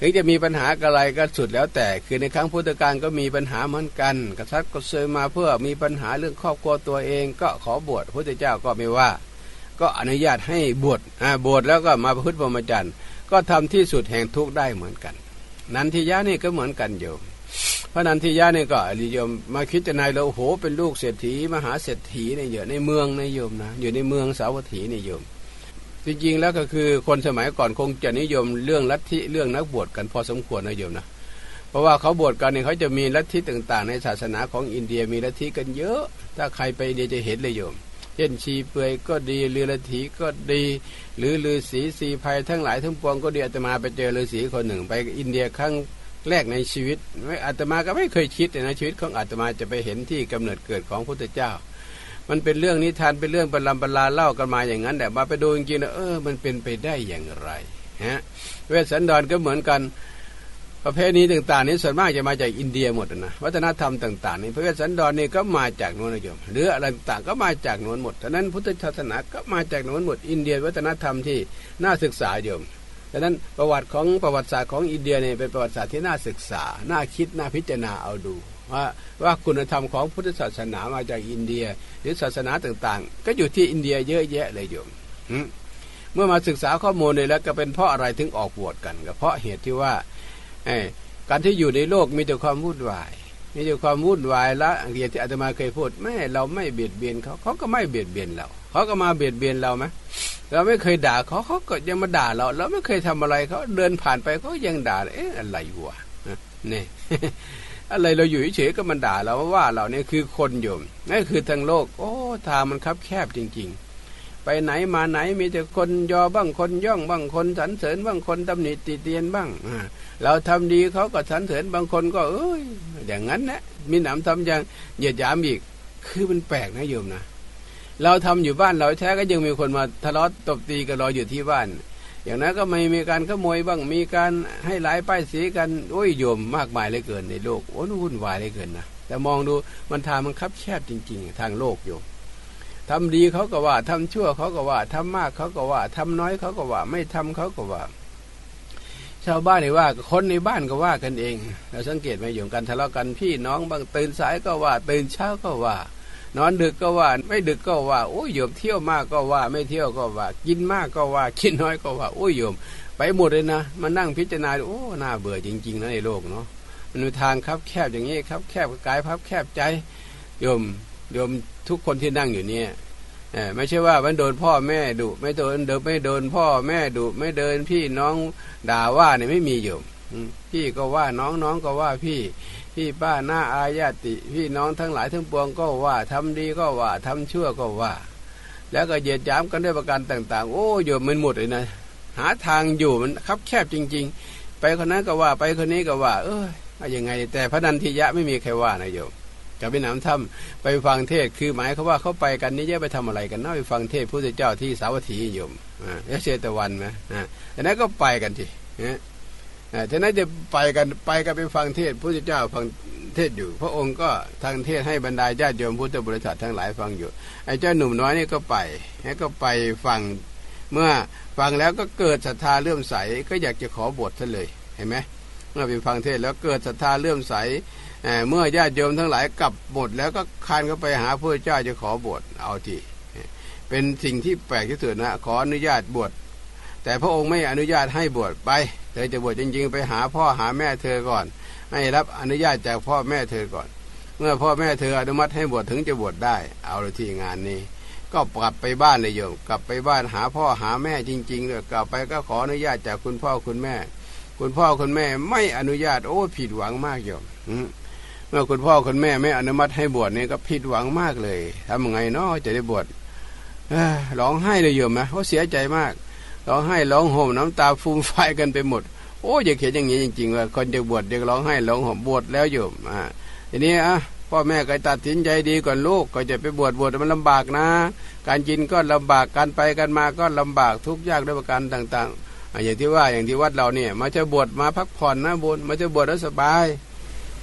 ถึงจะมีปัญหาอะไรก็สุดแล้วแต่ คือในครั้งพุทธกาลก็มีปัญหาเหมือนกัน กษัตริย์ก็เสยมาเพื่อมีปัญหาเรื่องครอบครัวตัวเอง ก็ขอบวชพระเจ้าก็ไม่ว่า ก็อนุญาตให้บวชบวชแล้วก็มาพฤติพรหมจรรย์ ก็ทำที่สุดแห่งทุกได้เหมือนกัน นันทิยานี่ก็เหมือนกันอยู่ พระนันทิยะเนี่ยก็นิยมมาคิดจะนายเราโหเป็นลูกเศรษฐีมหาเศรษฐีเนี่ยอยู่ในเมืองนายโยมนะอยู่ในเมืองสาวัตถีนิยม จริงๆแล้วก็คือคนสมัยก่อนคงจะนิยมเรื่องลัทธิเรื่องนักบวชกันพอสมควรนายโยมนะเพราะว่าเขาบวชกันเนี่ยเขาจะมีลัทธิต่าง ๆ ในศาสนาของอินเดียมีลัทธิกันเยอะ ถ้าใครไปอินเดียจะเห็นเลยโยมเช่นชีเปลือยก็ดีเรือลัทธิก็ดี หรือฤาษีสีภัยทั้งหลายทั้งปวงก็ดีอาตมาไปเจอฤาษีคนหนึ่ง ไปอินเดียครั้ง แรกในชีวิตไม่อาตมาก็ไม่เคยคิดในชีวิตของอาตมาจะไปเห็นที่กำเนิดเกิดของพระพุทธเจ้า มันเป็นเรื่องนิทานเป็นเรื่องบรรลัมบรรลาเล่ากันมาอย่างนั้นแต่มาไปดูจริงๆนะเออมันเป็นไปได้อย่างไรฮะเวสสันดรก็เหมือนกันประเภทนี้ต่างๆนี้ส่วนมากจะมาจากอินเดียหมดนะวัฒนธรรมต่างๆนี้พระเวสสันดรนี่ก็มาจากน้นนะโยมหรืออะไรต่างก็มาจากโน้นหมดฉะนั้นพุทธศาสนาก็มาจากโน้นหมด อินเดียวัฒนธรรมที่น่าศึกษาโยม ดังนั้นประวัติของประวัติศาสตร์ของอินเดียเนี่ยเป็นประวัติศาสตร์ที่น่าศึกษา น่าคิด น่าพิจารณาเอาดู ว่าว่าคุณธรรมของพุทธศาสนามาจากอินเดีย หรือศาสนาต่างๆ ก็อยู่ที่อินเดียเยอะแยะเลยโยมเมื่อมาศึกษาข้อมูลเลยแล้วก็เป็นเพราะอะไรถึงออกบวชกันก็เพราะเหตุที่ว่าการที่อยู่ในโลกมีแต่ความวุ่นวาย มีแต่ความวุ่นวายละเกียรติอาตมาเคยพูดแม่เราไม่เบียดเบียนเขาเขาก็ไม่เบียดเบียนเราเขาก็มาเบียดเบียนเราไหมเราไม่เคยด่าเขาเขาก็ยังมาด่าเราเราไม่เคยทำอะไรเขาเดินผ่านไปเขายังด่าเอ๊ะอะไรวะนี่อะไรเราอยู่เฉยๆก็มันด่าเราว่าเราเนี่ยคือคนโยมนั่นคือทางโลก โอ้ทางมันคับแคบจริง ๆ ไปไหนมาไหนมีแต่คนยอบ้างคนย่องบ้างคนสรรเสริญบ้างคนตำหนิติเตียนบ้าง เราทำดีเขาก็สรรเสริญบางคนก็เอ้ยอย่างนั้นนะมีหนำทำอย่างเหยียดหยามอีก คือมันแปลกนะโยมนะเราทำอยู่บ้านเราแท้ก็ยังมีคนมาทะเลาะตบตีกันรออยู่ที่บ้าน อย่างนั้นก็ไม่มีการขโมยบ้างมีการให้หลายป้ายสีกันโอ้ยโยมมากมายเลยเกินในโลกโอ้วุ่นวายเลยเกินนะแต่มองดูมันทางมันคับแคบจริง ๆ ทางโลกโยมทำดีเขาก็ว่าทำชั่วเขาก็ว่าทำมากเขาก็ว่าทำน้อยเขาก็ว่า ไม่ทำเขาก็ว่า ชาวบ้านนี่ว่าคนในบ้านก็ว่ากันเองเราสังเกตไหมโยมกันทะเลาะกันพี่น้องบางตื่นสายก็ว่า ตื่นเช้าก็ว่า นอนดึกก็ว่า ไม่ดึกก็ว่าโอ้ยโยมเที่ยวมากก็ว่า ไม่เที่ยวก็ว่า กินมากก็ว่ากินน้อยก็ว่าโอ้ยโยม ไปหมดเลยนะมานั่งพิจารณาโอ้น่าเบื่อจริงๆนะในโลกเนาะมันมีทางครับแคบอย่างนี้ครับ แคบกายพับแคบใจโยมโยมทุกคนที่นั่งอยู่เนี่ย ไม่ใช่ว่ามันโดนพ่อแม่ดุไม่โดนเดินไม่โดนพ่อแม่ดุไม่เดินพี่น้องด่าว่าเนี่ยไม่มีโยมพี่ก็ว่าน้องน้องก็ว่าพี่ พี่ป้าหน้าอาญาติ พี่น้องทั้งหลายทั้งปวงก็ว่าทำดีก็ว่าทำชั่วก็ว่า แล้วก็เหยียดย้ำกันด้วยประการต่าง ๆ โอ้โยมมันหมดเลยนะ หาทางอยู่มันคับแคบจริง ๆ ไปคนนั้นก็ว่าไปคนนี้ก็ว่า เออยังไง แต่พระนันทิยะไม่มีใครว่านะโยม จะไปน้ำถ้ำไปฟังเทศคือหมายเขาว่าเขาไปกันนี่จะไปทำอะไรกันน่าไปฟังเทศพระเจ้าที่สาวัตถีโยมอ่าเชตวันไหมอ่าแต่นั้นก็ไปกันทีฉะนั้นจะไปกันไปกันไปฟังเทศพระเจ้าฟังเทศอยู่ พระองค์ก็ทางเทศให้บรรดาญาติโยมพุทธบริษัททั้งหลายฟังอยู่ไอ้เจ้าหนุ่มน้อยนี่ก็ไปแล้วก็ไปฟังเมื่อฟังแล้วก็เกิดศรัทธาเลื่อมใสก็อยากจะขอบวชท่านเลยเห็นไหมเมื่อไปฟังเทศแล้วเกิดศรัทธาเลื่อมใส เมื่อญาติโยมทั้งหลายกลับหมดแล้วก็คานก็ไปหาพระเจ้าจะขอบวชเอาทีเป็นสิ่งที่แปลกที่สุดนะขออนุญาตบวชแต่พระองค์ไม่อนุญาตให้บวชไปเธอจะบวชจริง ๆ ไปหาพ่อหาแม่เธอก่อน ให้รับอนุญาตจากพ่อแม่เธอก่อน เมื่อพ่อแม่เธออนุมัติให้บวชถึงจะบวชได้ เอาเลยที่งานนี้ ก็กลับไปบ้านเลยโยมกลับไปบ้านหาพ่อหาแม่จริงๆเลยกลับไปก็ขออนุญาตจากคุณพ่อคุณแม่ คุณพ่อคุณแม่ไม่อนุญาตโอ้ผิดหวังมากโยม เมื่อคุณพ่อคุณแม่ไม่อนุมัติให้บวชนี่ก็ผิดหวังมากเลยทำยังไงเนาะจะได้บวชร้องไห้เลยโยมนะเขาเสียใจมากร้องไห้ร้องห่มน้ำตาฟูมไฟกันไปหมด โอ้อย่าเขียนอย่างนี้จริงๆว่าคนจะบวชเด็กร้องไห้ร้องห่มบวชแล้วโยมอ่าทีนี้อะพ่อแม่ก็ตัดสินใจดีก่อนลูกก็จะไปบวชบวชมันลำบากนะ การกินก็ลำบากการไปกันมาก็ลำบากทุกยากด้วยประการต่าง ๆ อย่างที่ว่าอย่างที่วัดเราเนี่ยมาจะบวชมาพักผ่อนนะบุญมาจะบวชแล้วสบาย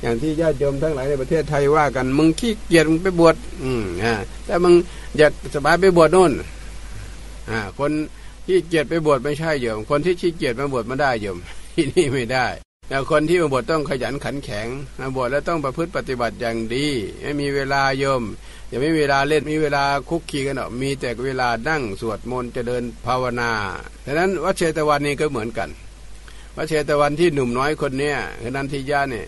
อย่างที่ญาติโยมทั้งหลายในประเทศไทยว่ากัน มึงขี้เกียจมึงไปบวชอืมอ่าแต่มึงอยากสบายไปบวชโน่นอ่า คนขี้เกียจไปบวชไม่ใช่โยม คนที่ขี้เกียจมาบวชมาได้โยมที่นี่ไม่ได้แต่คนที่มาบวชต้องขยันขันแข็งมาบวชแล้วต้องประพฤติปฏิบัติอย่างดี ไม่มีเวลาโยมอย่าไม่มีเวลาเล่นมีเวลาคุกคีกันหรอกมีแต่เวลานั่งสวดมนต์จะเดินภาวนาฉะนั้นวัดเชตวันนี้ก็เหมือนกันวัดเชตวันที่หนุ่มน้อยคนเนี้ยคือนันทิยาเนี่ย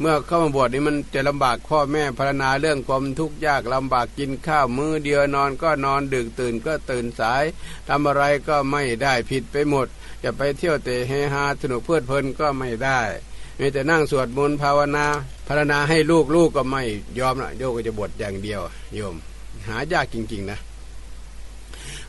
เมื่อเข้ามาบวชนี่มันจะลำบากพ่อแม่พารณาเรื่องความทุกข์ยากลำบากกินข้าวมือเดียวนอนก็นอนดึกตื่นก็ตื่นสายทำอะไรก็ไม่ได้ผิดไปหมด จะไปเที่ยวเตะเฮฮาสนุกเพลิดเพลินก็ไม่ได้มีแต่นั่งสวดมนต์ภาวนาภาวนาให้ลูกลูกก็ไม่ยอมนะโยกก็จะบวชอย่างเดียว โยม หายากจริง ๆ นะ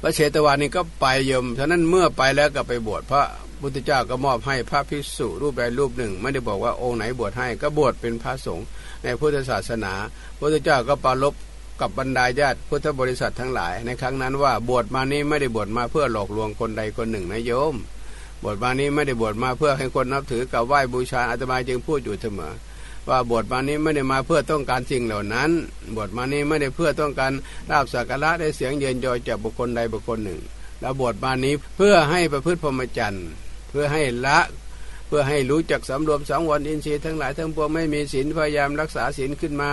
พระเชตวันนี้ก็ไปโยมฉะนั้นเมื่อไปแล้วก็ไปบวชพระ พุทธเจ้าก็มอบให้พระภิกษุรูปใดรูปหนึ่ง ไม่ได้บอกว่าองค์ไหนบวชให้ก็บวชเป็นพระสงฆ์ในพุทธศาสนาพุทธเจ้าก็ปรารบกับบรรดาญาติพุทธบริษัททั้งหลาย ในครั้งนั้นว่าบวชมานี้ไม่ได้บวชมาเพื่อหลอกลวงคนใดคนหนึ่งนะโยม บวชมานี้ไม่ได้บวชมาเพื่อให้คนนับถือกับไหว้บูชาอาตมาจึงพูดอยู่เสมอว่าบวชมานี้ไม่ได้มาเพื่อต้องการสิ่งเหล่านั้น บวชมานี้ไม่ได้เพื่อต้องการลาบสักการะได้เสียงเยินยอยจากบุคคลใดบุคคลหนึ่ง แล้วบวชมานี้เพื่อให้ประพฤติพรหมจรรย์ เพื่อให้ละเพื่อให้รู้จักสำรวมสังวรอินทรีย์ทั้งหลายทั้งปวงไม่มีศีลพยายามรักษาศีลขึ้นมา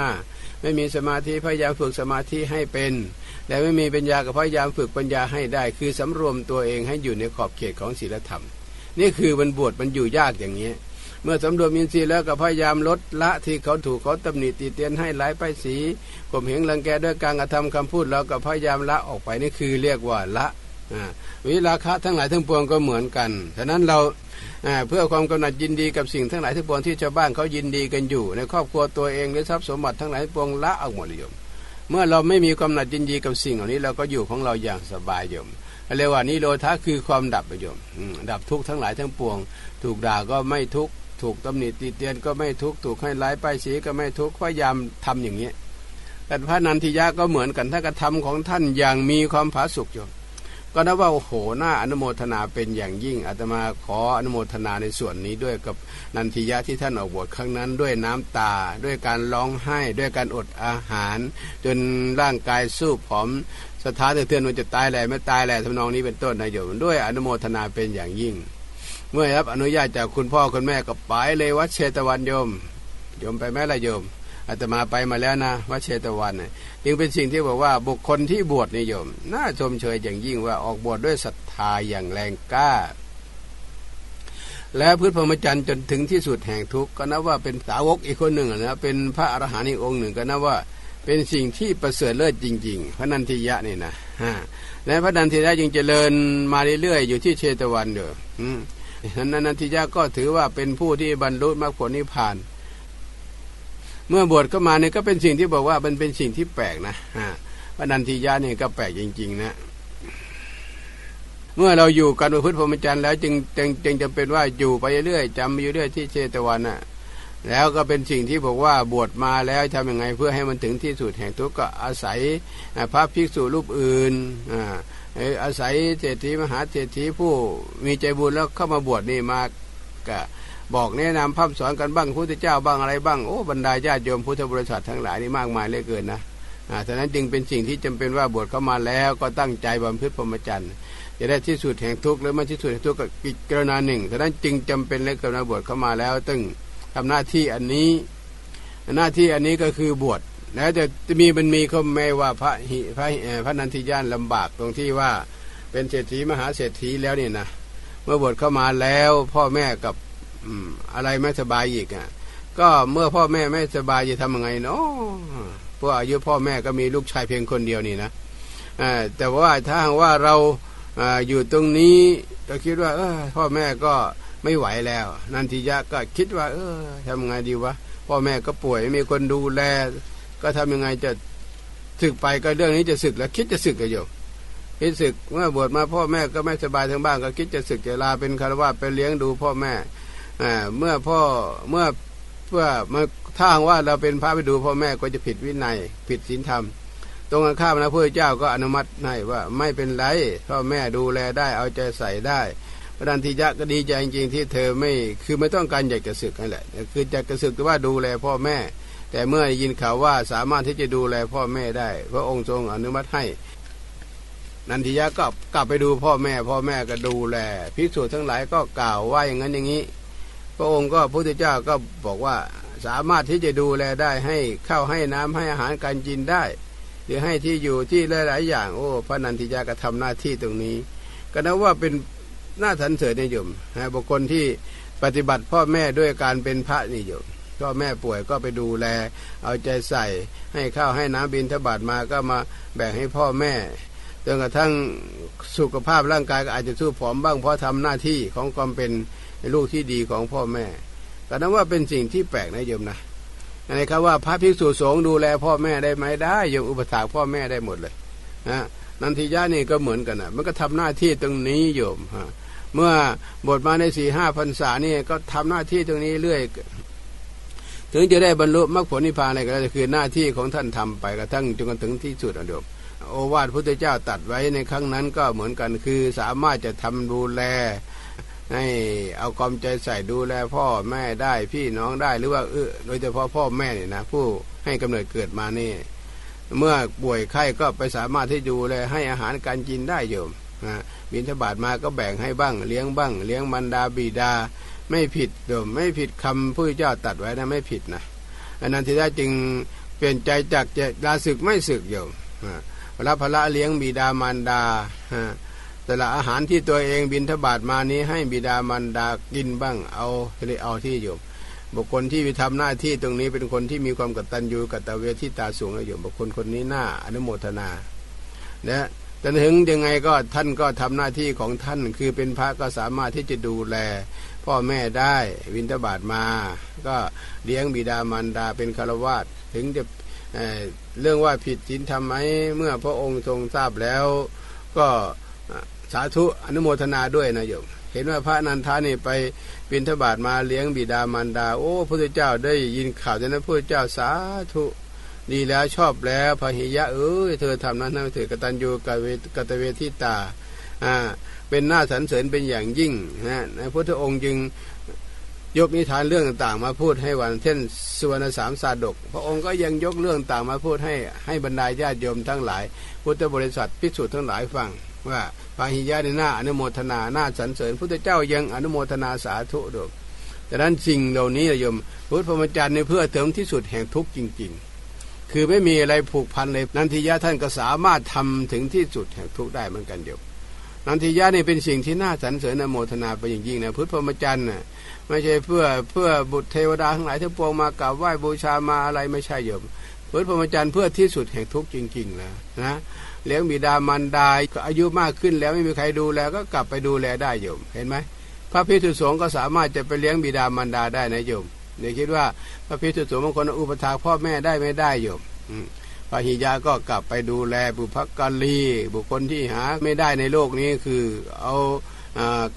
ไม่มีสมาธิพยายามฝึกสมาธิให้เป็น และไม่มีปัญญาก็พยายามฝึกปัญญาให้ได้ คือสำรวมตัวเองให้อยู่ในขอบเขตของศีลธรรม นี่คือมันบวชมันอยู่ยากอย่างนี้เมื่อสำรวมอินทรีย์แล้วก็พยายามลดละที่เขาถูกเขาตำหนิตีเตียนให้หลายไปสีข่มเหงรังแกด้วยการกระทำคำพูดเราก็พยายามละออกไปนี่คือเรียกว่าละ วิราคะทั้งหลายทั้งปวงก็เหมือนกัน ฉะนั้นเราเพื่อความกำหนัดยินดีกับสิ่งทั้งหลายทั้งปวงที่ชาวบ้านเขายินดีกันอยู่ ในครอบครัวตัวเองหรือทรัพย์สมบัติทั้งหลายทั้งปวงละออกหมดเลยโยมเมื่อเราไม่มีความหนัดยินดีกับสิ่งเหล่านี้เราก็อยู่ของเราอย่างสบายโยมเรียกว่านิโรธาคือความดับโยมดับทุกข์ทั้งหลายทั้งปวง ถูกด่าก็ไม่ทุกข์ถูกตำหนิตีเตียนก็ไม่ทุกข์ถูกให้ร้ายป้ายสีก็ไม่ทุกข์พยายามทำอย่างนี้แต่พระนันทิยะก็เหมือนกันถ้ากระทำของท่านอย่างมีความผาสุกโยม ก็นับว่าโอ้โหหน้าอนุโมทนาเป็นอย่างยิ่งอาตมาขออนุโมทนาในส่วนนี้ด้วยกับนันทิยะที่ท่านออกบทครั้งนั้นด้วยน้ำตา ด้วยการร้องไห้ ด้วยการอดอาหาร จนร่างกายสู้ผอมสถานเตือนว่าจะตายแหล่ไม่ตายแหล่ทำนองนี้เป็นต้นนะโยมด้วยอนุโมทนาเป็นอย่างยิ่ง เมื่อรับอนุญาตจากคุณพ่อคุณแม่ก็ไปเลยวัดเชตวันโยมโยมไปไหมล่ะโยม อาตมาไปมาแล้วนะวัดเชตวันเนี่ยจึงเป็นสิ่งที่บอกว่าบุคคลที่บวชนิยม น่าชมเชยอย่างยิ่งว่าออกบวชดด้วยศรัทธาอย่างแรงกล้า และพืชพรหมจรรย์จนถึงที่สุดแห่งทุกข์ก็นับว่าเป็นสาวกอีกคนหนึ่งนะเป็นพระอรหันต์อีกองค์หนึ่งก็นับว่าเป็นสิ่งที่ประเสริฐเลิศจริง ๆ พระนันทิยะนี่นะฮะและพระนันทิยะจึงเจริญมาเรื่อยๆอยู่ที่เชตวันเด้อนั้นนันทิยะก็ถือว่าเป็นผู้ที่บรรลุมรรคผลนิพพาน เมื่อบวชเข้ามาเนี่ยก็เป็นสิ่งที่บอกว่ามันเป็นสิ่งที่แปลกนะฮะพระนันทิยะเนี่ยก็แปลกจริง ๆ นะ เมื่อเราอยู่กันประพฤติพรหมจรรย์แล้วจึงจึงจึงจะเป็นว่าอยู่ไปเรื่อยจำอยู่เรื่อยที่เชตวันน่ะ แล้วก็เป็นสิ่งที่บอกว่าบวชมาแล้วทำยังไงเพื่อให้มันถึงที่สุดแห่งทุกข์ก็อาศัยพระภิกษุรูปอื่นอ่าอาศัยเศรษฐีมหาเศรษฐีผู้มีใจบุญแล้วเข้ามาบวชนี่มาก็ บอกแนะนำพัฒสอนกันบ้างพุทธเจ้าบ้างอะไรบ้างโอ้บรรดาญาติโยมพุทธบริษัททั้งหลายนี่มากมายเหลือเกินนะอ่าฉะนั้นจึงเป็นสิ่งที่จำเป็นว่าบวชเข้ามาแล้วก็ตั้งใจบำเพ็ญพรหมจรรย์จะได้ที่สุดแห่งทุกข์หรือไม่ที่สุดแห่งทุกข์ก็กิจกรณาหนึ่งฉะนั้นจึงจำเป็นเลยกับนาบวชเข้ามาแล้วตึงทำหน้าที่อันนี้หน้าที่อันนี้ก็คือบวชแล้วจะมีมันมีเขาแม้ว่าพระหิพระพระนันทิยานลำบากตรงที่ว่าเป็นเศรษฐีมหาเศรษฐีแล้วนี่นะเมื่อบวชเข้ามาแล้วพ่อแม่กับ อะไรไม่สบายอีกอะ ก็เมื่อพ่อแม่ไม่สบายจะทำยังไงเนาะพราะอายุพ่อแม่ก็มีลูกชายเพียงคนเดียวนี่นะแต่ว่าถ้าว่าเราอยู่ตรงนี้ก็คิดว่าเออพ่อแม่ก็ไม่ไหวแล้ว นันทิยะก็คิดว่า เออทำยังไงดีวะพ่อแม่ก็ป่วยมีคนดูแล ก็ทำยังไงจะศึกไปก็เรื่องนี้จะศึกแล้ว คิดจะศึกกันอยู่คิดศึกเมื่อบวชมาพ่อแม่ก็ไม่สบายทั้งบ้านก็คิดจะศึกจะลาเป็นคารวะไปเลี้ยงดูพ่อแม่ เมื่อพ่อเมื่อเพื่อมาถ้าว่าเราเป็นพระไปดูพ่อแม่ก็จะผิดวินัยผิดศีลธรรม ตรงกันข้ามนะพระเจ้าก็อนุมัติให้ว่าไม่เป็นไรพ่อแม่ดูแลได้เอาใจใส่ได้พระดันทิยะก็ดีใจจริงๆที่เธอไม่คือไม่ต้องการอยากจะศึกนั่นแหละคือจะกระศึกแต่ว่าดูแลพ่อแม่ แต่เมื่อยินข่าวว่าสามารถที่จะดูแลพ่อแม่ได้ พระองค์ทรงอนุมัติให้ นันทิยะก็กลับไปดูพ่อแม่ พ่อแม่ก็ดูแลพิสูจน์ทั้งหลายก็กล่าวว่าอย่างนั้นอย่างนี้ พระองค์ก็พระพุทธเจ้าก็บอกว่าสามารถที่จะดูแลได้ให้ข้าวให้น้ำให้อาหารการกินได้ หรือให้ที่อยู่ที่หลาย ๆ อย่าง โอ้ พระนันทิยาก็ทำหน้าที่ตรงนี้ ก็นับว่าเป็นหน้าทันเสริญนิยมนะบุคคลที่ปฏิบัติพ่อแม่ด้วยการเป็นพระนิยมพ่อแม่ป่วยก็ไปดูแล เอาใจใส่ ให้ข้าวให้น้ำบินทบาทมาก็มาแบ่งให้พ่อแม่จนกระทั่งสุขภาพร่างกายก็อาจจะสู้ผอมบ้างเพราะทำหน้าที่ของความเป็น ลูกที่ดีของพ่อแม่ก็นับว่าเป็นสิ่งที่แปลกนะโยมนะนะครับว่าพระภิกษุสงฆ์ดูแลพ่อแม่ได้ไหมได้โยมอุปถากพ่อแม่ได้หมดเลยนะนันทิยะนี่ก็เหมือนกันนะมันก็ทำหน้าที่ตรงนี้โยมฮะเมื่อบทมาในสี่ห้าพรรษานี่ก็ทำหน้าที่ตรงนี้เรื่อย ถึงจะได้บรรลุมรรคผลนิพพานอะไรก็คือหน้าที่ของท่านทำไปกระทั่งจนถึงที่สุดอโยมโอวาทพุทธเจ้าตัดไว้ในครั้งนั้นก็เหมือนกันคือสามารถจะทำดูแล ให้เอาความใจใส่ดูแลพ่อแม่ได้พี่น้องได้หรือว่าเออโดยเฉพาะพ่อแม่เนี่ยนะผู้ให้กำเนิดเกิดมานี่ เมื่อป่วยไข้ก็ไปสามารถที่ดูแลให้อาหารการกินได้โยมนะบินทบาทมาก็แบ่งให้บ้าง เลี้ยงบ้าง เลี้ยงมันดาบิดา ไม่ผิดโยมไม่ผิดคำผู้เจ้าตัดไว้นะไม่ผิดนะอันนั้นที่ได้จึงเปลี่ยนใจจากจะลาศึกไม่ศึกโยมรับพระเลี้ยงบิดามารดา แต่ละอาหารที่ตัวเองบินทบาทมานี้ให้บิดามารดากินบ้างเอาเลยเอาที่โยมบุคคลที่ไปทำหน้าที่ตรงนี้เป็นคนที่มีความกตัญญูกตเวทีตาสูงนะโยมบุคคลคนนี้น่าอนุโมทนานะแต่ถึงยังไงก็ท่านก็ทำหน้าที่ของท่านคือเป็นพระก็สามารถที่จะดูแล พ่อแม่ได้วินทบาทมา ก็เลี้ยงบิดามารดาเป็นคารวาสถึงจะเเรื่องว่าผิดศีลทำไหมเมื่อพระองค์ทรงทราบแล้ว ก็ สาธุอนุโมทนาด้วยนะโยมเห็นว่าพระนันทานี่ไปบินทบาทมาเลี้ยงบิดามารดา โอ้พระเจ้าได้ยินข่าวจากนั้นพระเจ้าสาธุดีแล้วชอบแล้วพหิยะเอ้ยเธอทำนั้นนะเถิดกตัญญูกตเวกตเวทิตาอ่าเป็นหน้าสรรเสริญเป็นอย่างยิ่งนะพระพระองค์จึง ยกนิทานเรื่องต่างๆ มาพูดให้วันเช่นสุวรรณสามสาดก พระองค์ก็ยังยกเรื่องต่างมาพูดให้ให้บรรดาญาติโยมทั้งหลาย พุทธบริษัทพิสูจน์ทั้งหลายฟังว่าพาหิยะในหน้าอนุโมทนาหน้าสรรเสริญพุทธเจ้ายังอนุโมทนาสาธุดกดังนั้นสิ่งเหล่านี้โยมพุทธพรหมจรรย์ในเพื่อเติมที่สุดแห่งทุกข์จริง ๆ คือไม่มีอะไรผูกพันเลยนันทิยะท่านก็สามารถทำถึงที่สุดแห่งทุกข์ได้เหมือนกันโยมนันทิยะนี่เป็นสิ่งที่น่าสรรเสริญอนุโมทนาไปอย่างยิ่งนะพุทธพรหมจรรย์น่ะ ไม่ใช่เพื่อเพื่อบุตรเทวดาทั้งหลายทั้งปวงมากราบไหว้บูชามาอะไรไม่ใช่โยมพุทธพรหมจรรย์เพื่อที่สุดแห่งทุกข์จริงๆนะนะเลี้ยงบิดามารดาอายุมากขึ้นแล้วไม่มีใครดูแลก็กลับไปดูแลได้โยม เห็นไหมพระพิสุสงฆ์ก็สามารถจะไปเลี้ยงบิดามารดาได้นะโยมเนี่ยคิดว่าพระพิสุสงฆ์บางคนอุปถากพ่อแม่ได้ไม่ได้โยมพระหิยาก็กลับไปดูแลบุพกาลีบุคคลที่หาไม่ได้ในโลกนี้คือเอา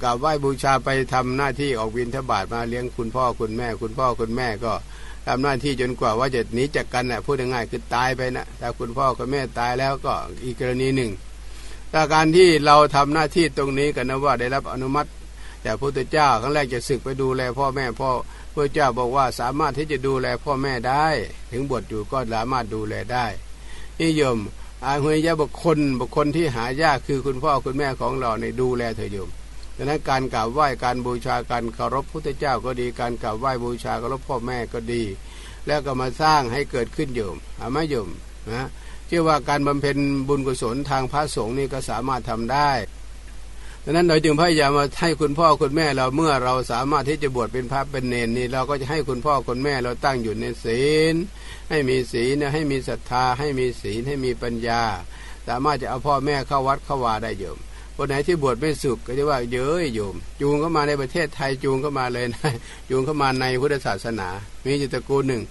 กราบไหว้บูชาไปทำหน้าที่ออกวินทบาทมาเลี้ยงคุณพ่อคุณแม่ คุณพ่อคุณแม่ก็ทำหน้าที่จนกว่าว่าจะหนีจากกันนะพูดง่ายๆคือตายไปนะถ้าคุณพ่อคุณแม่ตายแล้วก็อีกกรณีหนึ่งถ้าการที่เราทำหน้าที่ตรงนี้กันนะว่าได้รับอนุมัติจากพระพุทธเจ้าครั้งแรกจะศึกไปดูแลพ่อแม่พ่อพระเจ้าบอกว่าสามารถที่จะดูแลพ่อแม่ได้ ถึงบวชอยู่ก็สามารถดูแลได้นิยมอาหุยยะบุคคลบุคคลที่หายากคือคุณพ่อคุณแม่ของเราในดูแลเธอโยม ดังนั้นการกราบไหว้การบูชาการเคารพพุทธเจ้าก็ดีการกราบไหว้บูชาเคารพพ่อแม่ก็ดี แล้วก็มาสร้างให้เกิดขึ้นโยมอาไม่โยมนะเชื่อว่าการบำเพ็ญบุญกุศลทางพระสงฆ์นี่ก็สามารถทำได้ดังนั้นโดยจึงพยายามมาให้คุณพ่อคุณแม่เราเมื่อเราสามารถที่จะบวชเป็นพระเป็นเนรนี่เราก็จะให้คุณพ่อคุณแม่เราตั้งอยู่ในศีล ให้มีศีลให้มีศรัทธา ให้มีศีลให้มีปัญญา สามารถจะเอาพ่อแม่เข้าวัดเข้าวาได้โยม คนไหนที่บวชไม่สุขก็จะว่าเยอะโยม จูงเข้ามาในประเทศไทยจูงเข้ามาเลยนะจูงเข้ามาในพุทธศาสนา มีจิตกูลหนึ่ง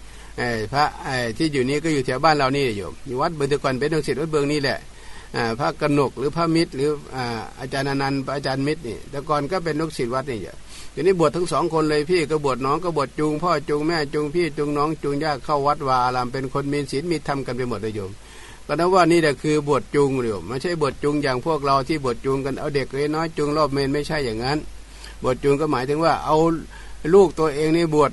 พระที่อยู่นี้ก็อยู่แถวบ้านเรานี่โยมอยู่วัดเบืองตะกอนเป็นลูกศิษย์วัดเบืองนี่แหละพระกนกหรือพระมิตร หรืออาจารย์นันต์อาจารย์มิตรนี่แต่ก่อนก็เป็นลูกศิษย์วัดนี่อยู่นี่บวชทั้งสองคนเลยพี่ก็บวชน้องก็บวชจูงพ่อจูงแม่จูงพี่จูงน้องจูงญาติเข้าวัดวาอารามเป็นคนมีศีลมีธรรมกันไปหมดเลยโยม ก็นับว่านี่แหละคือบทจูงเดียวไม่ใช่บทจูงอย่างพวกเราที่บทจูงกันเอาเด็กเล็กน้อยจูงรอบเมนไม่ใช่อย่างนั้นบทจูงก็หมายถึงว่าเอาลูกตัวเองนี่บวช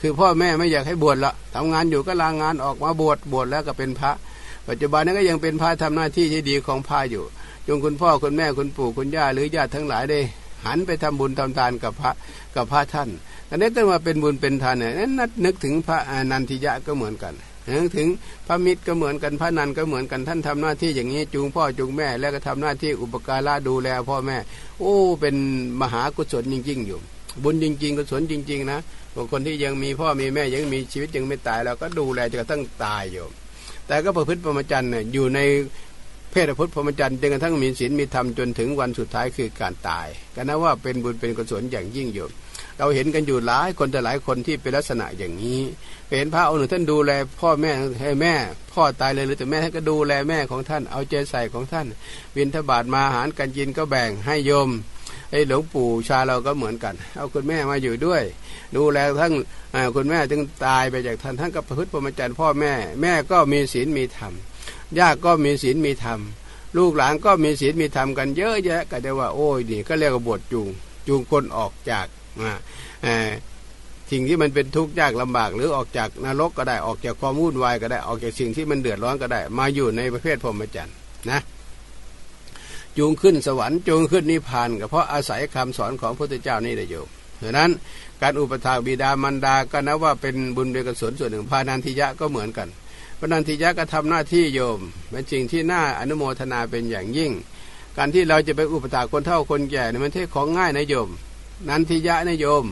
คือพ่อแม่ไม่อยากให้บวชละทำงานอยู่ก็ลางงานออกมาบวชบวชแล้วก็เป็นพระ ปัจจุบันนี้ก็ยังเป็นพระทำหน้าที่ที่ดีของพระอยู่ จงคุณพ่อคุณแม่คุณปู่คุณย่าหรือญาติทั้งหลายได้ หันไปทำบุญทำทานกับพระกับพระท่านอันนี้ต้องมาเป็นบุญเป็นทานเนี่ยนัดนึกถึงพระอนันทิยะก็เหมือนกัน ถึงพระมิตรก็เหมือนกันพระนันก็เหมือนกันท่านทำหน้าที่อย่างนี้จูงพ่อจูงแม่ แล้วก็ทำหน้าที่อุปการะดูแลพ่อแม่ โอ้เป็นมหากุศลจริง ๆ อยู่ บุญจริง ๆ กุศลจริง ๆ นะบางคนที่ยังมีพ่อมีแม่ยังมีชีวิตยังไม่ตายเราก็ดูแลจนกระทั่งตายอยู่ แต่ก็ประพฤติพรหมจรรย์เนี่ยอยู่ในเพศพุทธพรหมจรรย์จนกระทั่งมีศีลมีธรรมจนถึงวันสุดท้ายคือการตายก็นับว่าเป็นบุญเป็นกุศลอย่างยิ่งอยู่ เราเห็นกันอยู่หลายคนแต่หลายคนที่เป็นลักษณะอย่างนี้เห็นพระองค์หนึ่งท่านดูแลพ่อแม่ให้แม่ พ่อตายเลยหรือแต่แม่ท่านก็ดูแลแม่ของท่านเอาใจใส่ของท่าน วินทบาทมาอาหารกันยินก็แบ่งให้โยมไอ้หลวงปู่ชาเราก็เหมือนกัน เอาคุณแม่มาอยู่ด้วย ดูแลทั้งคุณแม่จึงตายไปจากท่านท่านก็ประพฤติปรมจรรย์พ่อแม่ แม่ก็มีศีลมีธรรมญาติก็มีศีลมีธรรม ลูกหลานก็มีศีลมีธรรมกันเยอะแยะก็ได้ว่าโอ้ยนี่ก็เรียกว่าบทจูงจูงคนออกจาก สิ่งที่มันเป็นทุกข์ยากลำบาก หรือออกจากนรกก็ได้ออกจากความวุ่นวายก็ได้ออกจากสิ่งที่มันเดือดร้อนก็ได้ มาอยู่ในประเภทพรหมจรรย์นะจูงขึ้นสวรรค์จูงขึ้นนิพพานก็เพราะอาศัยคำสอนของพระพุทธเจ้านี่ได้อยู่ดังนั้นการอุปถากบิดามารดาก็นับว่าเป็นบุญเป็นกุศลส่วนหนึ่งพานันทิยะก็เหมือนกันพานันทิยะก็ทำหน้าที่โยมเป็นสิ่งที่น่าอนุโมทนาเป็นอย่างยิ่ง การที่เราจะไปอุปถากคนเฒ่าคนแก่เนี่ยมันเท่ของง่ายนะโยม นันทิยะนะโยม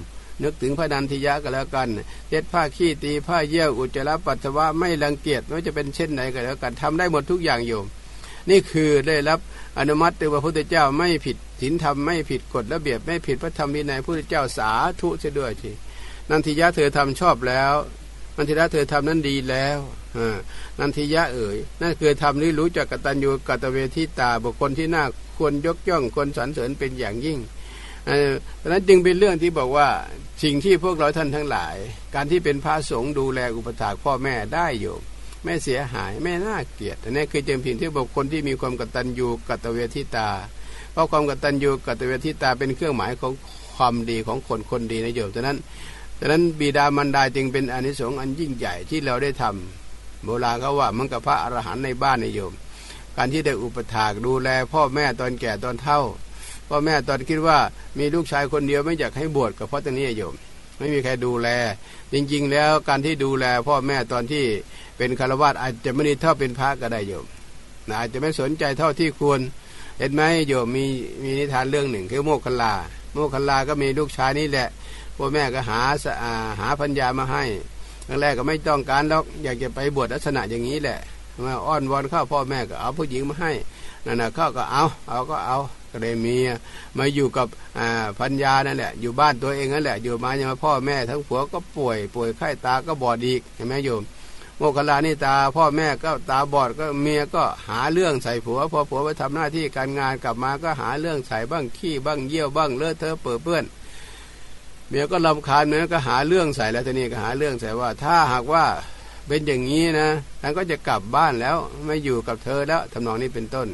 นึกถึงพระนันทิยะก็แล้วกันเย็ดผ้าขี้ตีผ้าเยี่ยวอุจจาระปัสสาวะไม่รังเกียจไม่ว่าจะเป็นเช่นไหนก็แล้วกันทำได้หมดทุกอย่างโยม นี่คือได้รับอนุมัติจากพระพุทธเจ้าไม่ผิดศีลธรรมไม่ผิดกฎระเบียบไม่ผิดพระธรรมวินัยพระพุทธเจ้าสาธุเสียด้วยทีนันทิยะเธอทำชอบแล้วนันทิยะเธอทำนั้นดีแล้วนันทิยะเอ๋ยนั่นคือทำนี้รู้จักกตัญญูกตเวทิตาบุคคลที่น่าควรยกย่องคนสรรเสริญเป็นอย่างยิ่ง ดังนั้นจึงเป็นเรื่องที่บอกว่าสิ่งที่พวกเราท่านทั้งหลาย การที่เป็นพระสงฆ์ดูแลอุปถากพ่อแม่ได้อยู่ไม่เสียหายไม่น่าเกลียดอันนี้คือจำพิงที่บุคคลที่มีความกตัญญูกตเวทิตา เพราะความกตัญญูกตเวทิตาเป็นเครื่องหมายของความดีของคนคนดีนะโยมดังนั้นดังนั้นบิดามารดาจึงเป็นอนิสงส์อันยิ่งใหญ่ที่เราได้ทำโบราณเขาว่ามันกับพระอรหันต์ในบ้านในโยม การที่ได้อุปถากดูแลพ่อแม่ตอนแก่ตอนเฒ่า พ่อแม่ตอนคิดว่ามีลูกชายคนเดียวไม่อยากให้บวชกับเพราะตรงนี้โยม ไม่มีใครดูแล จริงๆ แล้วการที่ดูแล พ่อแม่ตอนที่เป็นคารวะอาจจะไม่ได้เท่าเป็นพระก็ได้โยมอาจจะไม่สนใจเท่าที่ควร เห็นไหมโยมมีมีนิทานเรื่องหนึ่งคือโมกขลา โมกขลาก็มีลูกชายนี่แหละพ่อแม่ก็หาหาพัญญามาให้ครั้งแรกก็ไม่ต้องการแล้วอยากจะไปบวชลักษณะอย่างนี้แหละมาอ้อนวอนข้าพ่อแม่ก็เอาผู้หญิงมาให้นั่นนะเขาก็เอาเอาก็เอา ก็เลยมีมาอยู่กับพัญญานั่นแหละ อยู่บ้านตัวเองนั่นแหละ อยู่มาอย่างพ่อแม่ทั้งผัวก็ป่วย ป่วยไข้ตาก็บอดอีกเห็นไหมโยมโมกขลานี่ตาพ่อแม่ก็ตาบอดก็เมียก็หาเรื่องใส่ผัวพอผัวไปทำหน้าที่การงานกลับมาก็หาเรื่องใส่บ้างขี้บ้างเยี่ยวบ้างเลอะเทอะเปื้อเปื้อนเมียก็ลำคาญเมียก็หาเรื่องใส่แล้วทีนี้ก็หาเรื่องใส่ว่า ถ้าหากว่าเป็นอย่างนี้นะท่านก็จะกลับบ้านแล้วไม่อยู่กับเธอแล้วทำนองนี้เป็นต้น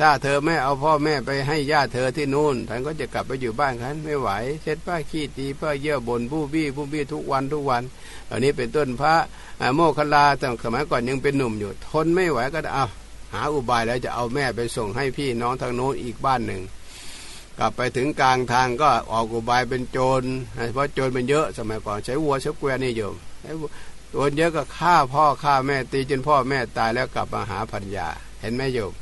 ถ้าเธอไม่เอาพ่อแม่ไปให้ญาติเธอที่นู่นท่านก็จะกลับไปอยู่บ้านคันไม่ไหว เช็ดผ้าขี้ตีผ้าเยี่ยวบนบู้บี้บู้บี้ทุกวันทุกวันอันนี้เป็นต้นพระโมคคลาแต่สมัยก่อนยังเป็นหนุ่มอยู่ ทนไม่ไหวก็เอาหาอุบายแล้วจะเอาแม่ไปส่งให้พี่น้องทางโน้นอีกบ้านหนึ่ง กลับไปถึงกลางทางก็ออกอุบายเป็นโจรเพราะโจรเป็นเยอะสมัยก่อนใช้วัวใช้แกวนี่โยมโจรเยอะก็ฆ่าพ่อฆ่าแม่ตีจนพ่อแม่ตายแล้วกลับมาหาพัญญาเห็นไหมโยม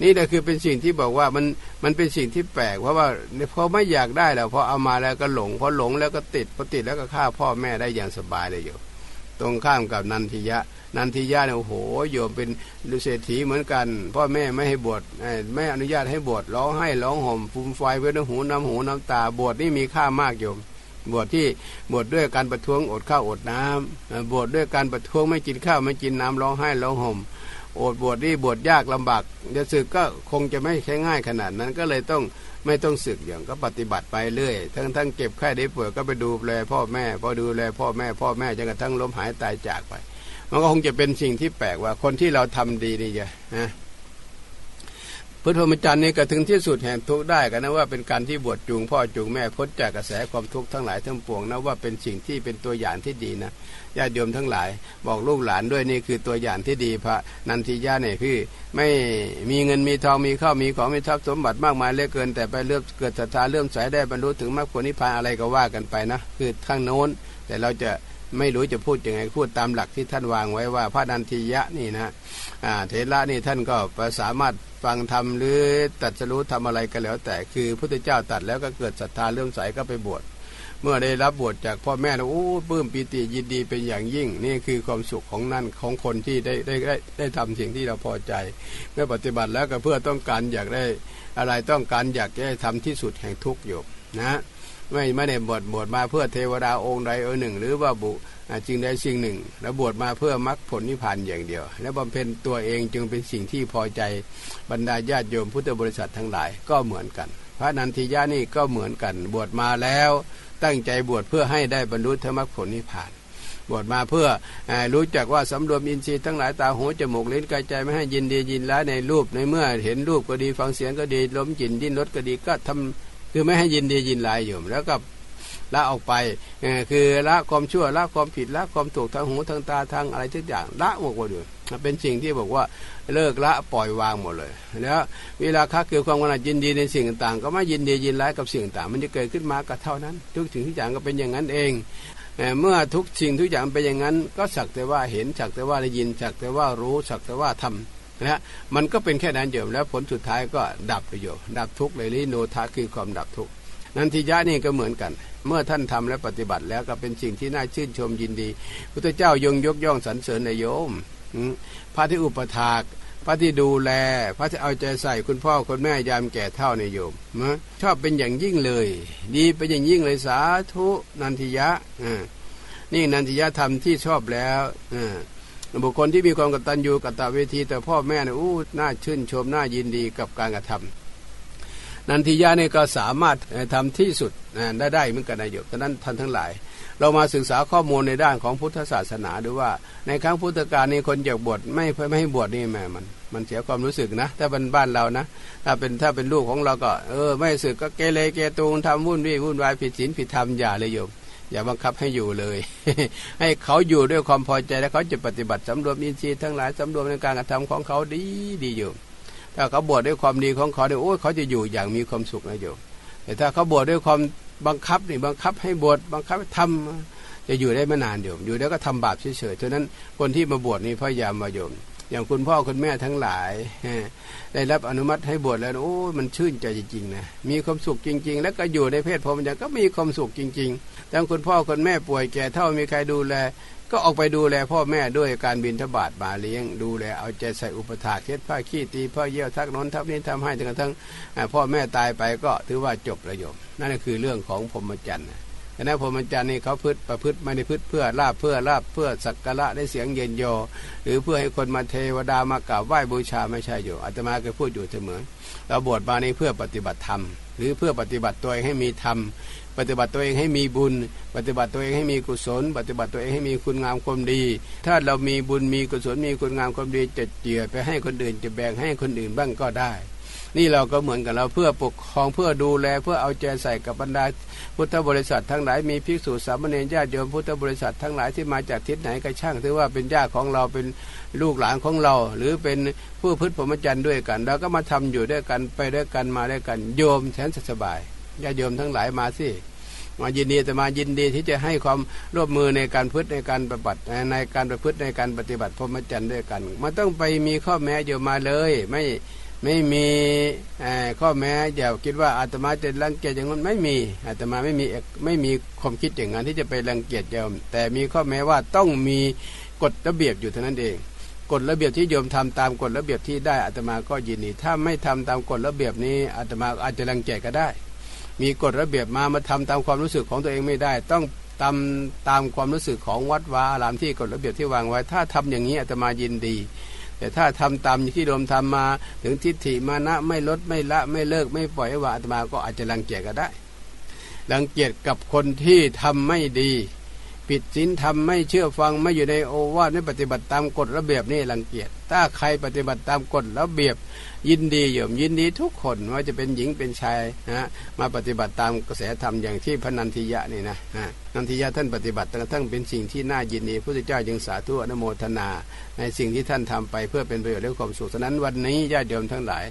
นี่แหละคือเป็นสิ่งที่บอกว่ามันมันเป็นสิ่งที่แปลกเพราะว่าพอไม่อยากได้แล้วพอเอามาแล้วก็หลงพอหลงแล้วก็ติดพอติดแล้วก็ฆ่าพ่อแม่ได้อย่างสบายเลยโยมตรงข้ามกับนันทิยะ นันทิยะเนี่ยโอ้โหโยมเป็นฤเศรษฐีเหมือนกัน พ่อแม่ไม่ให้บวชไม่อนุญาตให้บวชร้องให้ร้องห่มฟูมไฟเว้นหูน้ำหูน้ำตาบวชนี่มีค่ามากโยมบวชที่บวชด้วยการประท้วงอดข้าวอดน้ำบวชด้วยการประท้วงไม่กินข้าวไม่กินน้ำร้องไห้ร้องห่ม อดบวชนี่บวชยากลำบากจะสึกก็คงจะไม่ใช่ง่ายขนาดนั้นก็เลยต้องไม่ต้องสึกอย่างก็ปฏิบัติไปเรื่อย ทั้งทั้งเก็บไข้ได้ป่วยก็ไปดูแลพ่อแม่ พอดูแลพ่อแม่ พ่อแม่จนกระทั่งล้มหายตายจากไป มันก็คงจะเป็นสิ่งที่แปลกว่าคนที่เราทำดีนี่จะนะพุทธมจรรย์นี่ก็ถึงที่สุดแห่งทุกข์ได้กันนะว่าเป็นการที่บวชจูงพ่อจูงแม่พ้นจากกระแสความทุกข์ทั้งหลายทั้งปวงนะว่าเป็นสิ่งที่เป็นตัวอย่างที่ดีนะ ญาติโยมทั้งหลาย บอกลูกหลานด้วยนี่คือตัวอย่างที่ดีพระนันทิยาเนี่ยคือ ไม่มีเงินมีทองมีข้าวมีของมีทรัพย์สมบัติมากมายเหลือเกิน แต่ไปเลื่อมเกิดศรัทธาเลื่อมใสได้บรรลุถึงมรรคผลนิพพานอะไรก็ว่ากันไปนะ คือข้างโน้น แต่เราจะไม่รู้จะพูดยังไงพูดตามหลักที่ท่านวางไว้ว่าพระนันทิยะนี่นะเทระนี่ท่านก็สามารถฟังธรรมหรือตัดสรู้ทำอะไรก็แล้ว แต่คือพุทธเจ้าตัดแล้วก็เกิดศรัทธาเลื่อมใสก็ไปบวช เมื่อได้รับบวชจากพ่อแม่แล้วโอ้ปลื้มปีติยินดีเป็นอย่างยิ่ง นี่คือความสุขของนั่นของคนที่ได้ได้ได้ได้ทำสิ่งที่เราพอใจ เมื่อปฏิบัติแล้วก็เพื่อต้องการอยากได้อะไรต้องการอยากจะทำที่สุดแห่งทุกข์อยู่นะไม่ไม่ได้บวชบวชมาเพื่อเทวดาองค์ใดองค์หนึ่ง หรือว่าบุจริงใดสิ่งหนึ่ง แล้วบวชมาเพื่อมรรคผลนิพพานอย่างเดียว และบำเพ็ญตัวเองจึงเป็นสิ่งที่พอใจบรรดาญาติโยมพุทธบริษัททั้งหลายก็เหมือนกัน พระนันทิยานี่ก็เหมือนกัน บวชมาแล้ว ตั้งใจบวชเพื่อให้ได้บรรลุธรรมผลนิพพาน บวชมาเพื่อรู้จักว่าสำรวมอินทรีย์ทั้งหลายตาหูจมูกลิ้นกายใจไม่ให้ยินดียินร้ายในรูปในเมื่อเห็นรูปก็ดีฟังเสียงก็ดีล้มจินดิ้นรถก็ดีก็ทำคือไม่ให้ยินดียินร้ายอยู่แล้วก็ละออกไปคือละความชั่วละความผิดละความถูกทางหูทางตาทางอะไรทุกอย่างละหมดเลย เป็นสิ่งที่บอกว่าเลิกละปล่อยวางหมดเลย แล้วเวลาค้าเกิดความกำหนัดยินดีในสิ่งต่างๆ ก็ไม่ยินดียินร้ายกับสิ่งต่างมันจะเกิดขึ้นมาก็เท่านั้น ทุกสิ่งทุกอย่างก็เป็นอย่างนั้นเองเมื่อทุกสิ่งทุกอย่างเป็นอย่างนั้น ก็สักแต่ว่าเห็นสักแต่ว่าได้ยินสักแต่ว่ารู้สักแต่ว่าทำนะมันก็เป็นแค่นั้นเดียวแล้วผลสุดท้ายก็ดับไปอยู่ดับทุกเลยลิโนทาคือความดับทุกนันทิยะนี่ก็เหมือนกัน เมื่อท่านทำและปฏิบัติแล้วก็เป็นสิ่งที่น่าชื่นชมยินดี พุทธเจ้ายงยกย่องสรรเสริญในโยม พระที่อุปถากพระที่ดูแล พระที่เอาใจใส่คุณพ่อคุณแม่ยามแก่เท่าในโยมนะชอบเป็นอย่างยิ่งเลย ดีเป็นอย่างยิ่งเลยสาธุนันทิยะนี่นันทิยะธรรมที่ชอบแล้วบุคคลที่มีความกตัญญูกตเวที แต่พ่อแม่เนี่ยอู้น่าชื่นชมน่ายินดีกับการกระทำนันทิยะนี่ก็สามารถทำที่สุดได้ได้เหมือนกันนายโยมดังนั้นท่านทั้งหลาย เรามาศึกษาข้อมูลในด้านของพุทธศาสนาดูว่า ในครั้งพุทธกาลนี้คนอยากบวชไม่ไม่ให้บวชนี่แม่มันมันเสียความรู้สึกนะ ถ้าเป็นบ้านเรานะ ถ้าเป็นถ้าเป็นลูกของเราก็เออไม่สึกก็เกเรเกตูงทำวุ่นวี่วุ่นวายผิดศีลผิดธรรมอย่าเลยโยมอย่าบังคับให้อยู่เลย ให้เขาอยู่ด้วยความพอใจและเขาจะปฏิบัติสำรวมอินทรีย์ทั้งหลายสำรวมในการกระทำของเขาดีดีอยู่ถ้าเขาบวชด้วยความดีของเขาเนี่ยโอ้เขาจะอยู่อย่างมีความสุขนะโยมแต่ถ้าเขาบวชด้วยความ บังคับนี่บังคับให้บวชบังคับให้ทำจะอยู่ได้ไม่นานโยมอยู่แล้วก็ทำบาปเฉยๆฉะนั้นคนที่มาบวชนี่พยายามมาโยม อย่างคุณพ่อคุณแม่ทั้งหลายได้รับอนุมัติให้บวชแล้วโอ้มันชื่นใจจริงๆนะมีความสุขจริง ๆ แล้วก็อยู่ในเพศพรหมจรรย์ก็มีความสุขจริง ๆ แต่คุณพ่อคุณแม่ป่วยแก่เท่ามีใครดูแล ก็ออกไปดูแลพ่อแม่ด้วยการบินทบาทมาเลี้ยง ดูแลเอาใจใส่อุปถาเช็ดผ้าขี้ตีพ่อเยี่ยวทักน้นทับนี้ทำให้จนกระทั่งพ่อแม่ตายไปก็ถือว่าจบประโยชน์นั่นคือเรื่องของพรหมจรรย์คณะพรหมจรรย์นี่เขาพืชประพฤติไม่ได้พืชเพื่อลาบเพื่อลาบเพื่อสักการะได้เสียงเย็นโยหรือเพื่อให้คนมาเทวดามากราบไหว้บูชาไม่ใช่อยู่อาตมาเคยพูดอยู่เสมอเราบวชมานี่เพื่อปฏิบัติธรรมหรือเพื่อปฏิบัติตัวให้มีธรรม ปฏิบัติตัวเองให้มีบุญ ปฏิบัติตัวเองให้มีกุศล ปฏิบัติตัวเองให้มีคุณงามความดี ถ้าเรามีบุญมีกุศลมีคุณงามความดีจะเจือไปให้คนอื่นจะแบ่งให้คนอื่นบ้างก็ได้ นี่เราก็เหมือนกันเราเพื่อปกครองเพื่อดูแลเพื่อเอาใจใส่กับบรรดาพุทธบริษัททั้งหลายมีภิกษุสามเณรญาติโยมพุทธบริษัททั้งหลายที่มาจากทิศไหนก็ช่างถือว่าเป็นญาติของเราเป็นลูกหลานของเรา หรือเป็นผู้พึ่งพรหมจรรย์ด้วยกัน เราก็มาทำอยู่ด้วยกันไปด้วยกันมาด้วยกันโยมแสนสบาย ญาติโยมทั้งหลายมาสิมายินดีแต่มายินดีที่จะให้ความร่วมมือในการพึ่ในการปฏิบัติในการประพฤติในการปฏิบัติพรหมจรรย์ด้วยกันมันต้องไปมีข้อแม้อยู่มาเลย ไม่ไม่มีข้อแม้อย่าคิดว่าอาตมาจะรังเกียจอย่างนั้นไม่มีอาตมาไม่มีไม่มีความคิดอย่างนั้นที่จะไปรังเกียจโยมแต่มีข้อแม้ว่าต้องมีกฎระเบียบอยู่เท่านั้นเองกฎระเบียบที่โยมทำตามกฎระเบียบที่ได้อาตมาก็ยินดีถ้าไม่ทำตามกฎระเบียบนี้อาตมาอาจจะรังเกียจก็ได้ มีกฎระเบียบมามาทำตามความรู้สึกของตัวเองไม่ได้ ต้องตามตามความรู้สึกของวัดวาอารามที่กฎระเบียบที่วางไว้ ถ้าทำอย่างนี้อาตมายินดี แต่ถ้าทำตามที่โยมทำมา ถึงทิฏฐิมานะไม่ลดไม่ละไม่เลิกไม่ปล่อยว่าอาตมาก็อาจจะรังเกียจก็ได้รังเกียจกับคนที่ทำไม่ดี ผิดศีลทำไม่เชื่อฟังไม่อยู่ในโอวาทไม่ปฏิบัติตามกฎระเบียบนี่รังเกียจถ้าใครปฏิบัติตามกฎระเบียบ ยินดีโยมยินดีทุกคนว่าจะเป็นหญิงเป็นชายนะมาปฏิบัติตามกระแสธรรมอย่างที่พระนันทิยะนี่นะนันทิยะท่านปฏิบัติทั้งเป็นสิ่งที่น่ายินดีพระเจ้าจึงสาธุอนโมทนา ในสิ่งที่ท่านทำไปเพื่อเป็นประโยชน์และความสุขฉะนั้นวันนี้ญาติโยมทั้งหลาย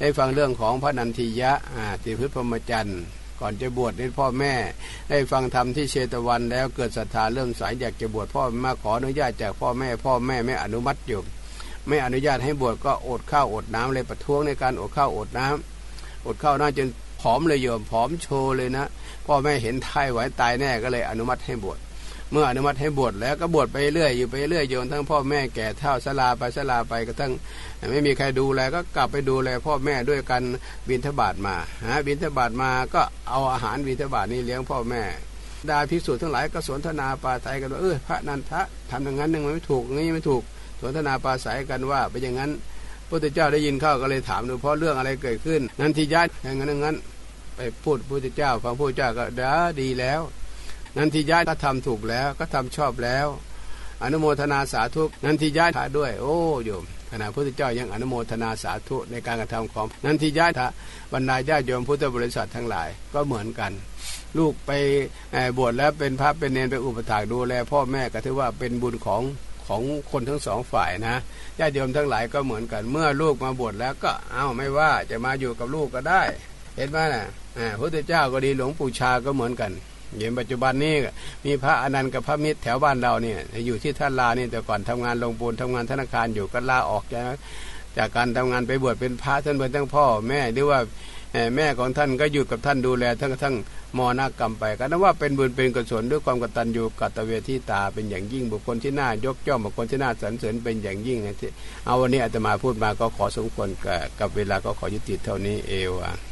ได้ฟังเรื่องของพระนันทิยะติพุทธพรหมจันทร์ก่อนจะบวชในพ่อแม่ ได้ฟังธรรมที่เชตวันแล้วเกิดศรัทธาเริ่มสายอยากจะบวชพ่อมาขออนุญาตจากพ่อแม่ พ่อแม่ไม่อนุมัติอยู่ ไม่อนุญาตให้บวชก็อดข้าวอดน้ำเลยประท้วงในการอดข้าวอดน้ำอดข้าวน่าจนผอมเลยโยมผอมโชว์เลยนะพ่อแม่เห็นทายไหวตายแน่ก็เลยอนุมัติให้บวชเมื่ออนุมัติให้บวชแล้วก็บวชไปเรื่อยอยู่ไปเรื่อยจนทั้งพ่อแม่แก่เท่าสลาไปสลาไปก็ทั้งไม่มีใครดูแลก็กลับไปดูแลพ่อแม่ด้วยกันบินทบาทมาฮะบินทบาทมาก็เอาอาหารบินทบาทนี้เลี้ยงพ่อแม่ ดาพิสูจน์ทั้งหลายก็สนทนาปาไตยกันว่าเออพระนันทะทำอย่างนั้นยังไม่ถูกงี้ไม่ถูก สนทนาปาศัยกันว่าเป็นอย่างนั้นพระพุทธเจ้าได้ยินเข้าก็เลยถามดูเพราะเรื่องอะไรเกิดขึ้น นันทิยะอย่างนั้นอย่างนั้น ไปพูดพระพุทธเจ้าฟังพระพุทธเจ้าก็ดาดีแล้ว นันทิยะก็ทำถูกแล้วก็ทำชอบแล้ว อนุโมทนาสาธุนันทิยะทาด้วย โอ้โยมขณะพระพุทธเจ้ายังอนุโมทนาสาธุในการกระทำของนันทิยะทะบรรดาญาโยมพุทธบริษัททั้งหลายก็เหมือนกัน ลูกไปบวชแล้วเป็นพระเป็นเนรไปอุปถากดูแลพ่อแม่ก็ถือว่าเป็นบุญของ ของคนทั้งสองฝ่ายนะญาติโยมทั้งหลายก็เหมือนกัน เมื่อลูกมาบวชแล้วก็เอาไม่ว่าจะมาอยู่กับลูกก็ได้ เห็นไหมนะพระพุทธเจ้าก็ดีหลวงปู่ชาก็เหมือนกันเห็นปัจจุบันนี้มีพระอนันต์กับพระมิตรแถวบ้านเราเนี่ยอยู่ที่ท่านลานี่แต่ก่อนทำงานลงปูนทำงานธนาคารอยู่ก็ลาออกจากจากการทำงานไปบวชเป็นพระท่านเป็นทั้งพ่อแม่หรือว่า แม่ของท่านก็อยู่กับท่านดูแลทั้งทั้งมอนากรรมไปก็นับว่าเป็นบุญเป็นกุศลด้วยความกตัญญูกตเวทีตาเป็นอย่างยิ่งบุคคลที่น่ายกย่องบุคคลที่น่าสรรเสริญเป็นอย่างยิ่งนะที่เอาวันนี้อาตมาพูดมาก็ขอสมควรกับเวลาก็ขอยุติเท่านี้เอวอะ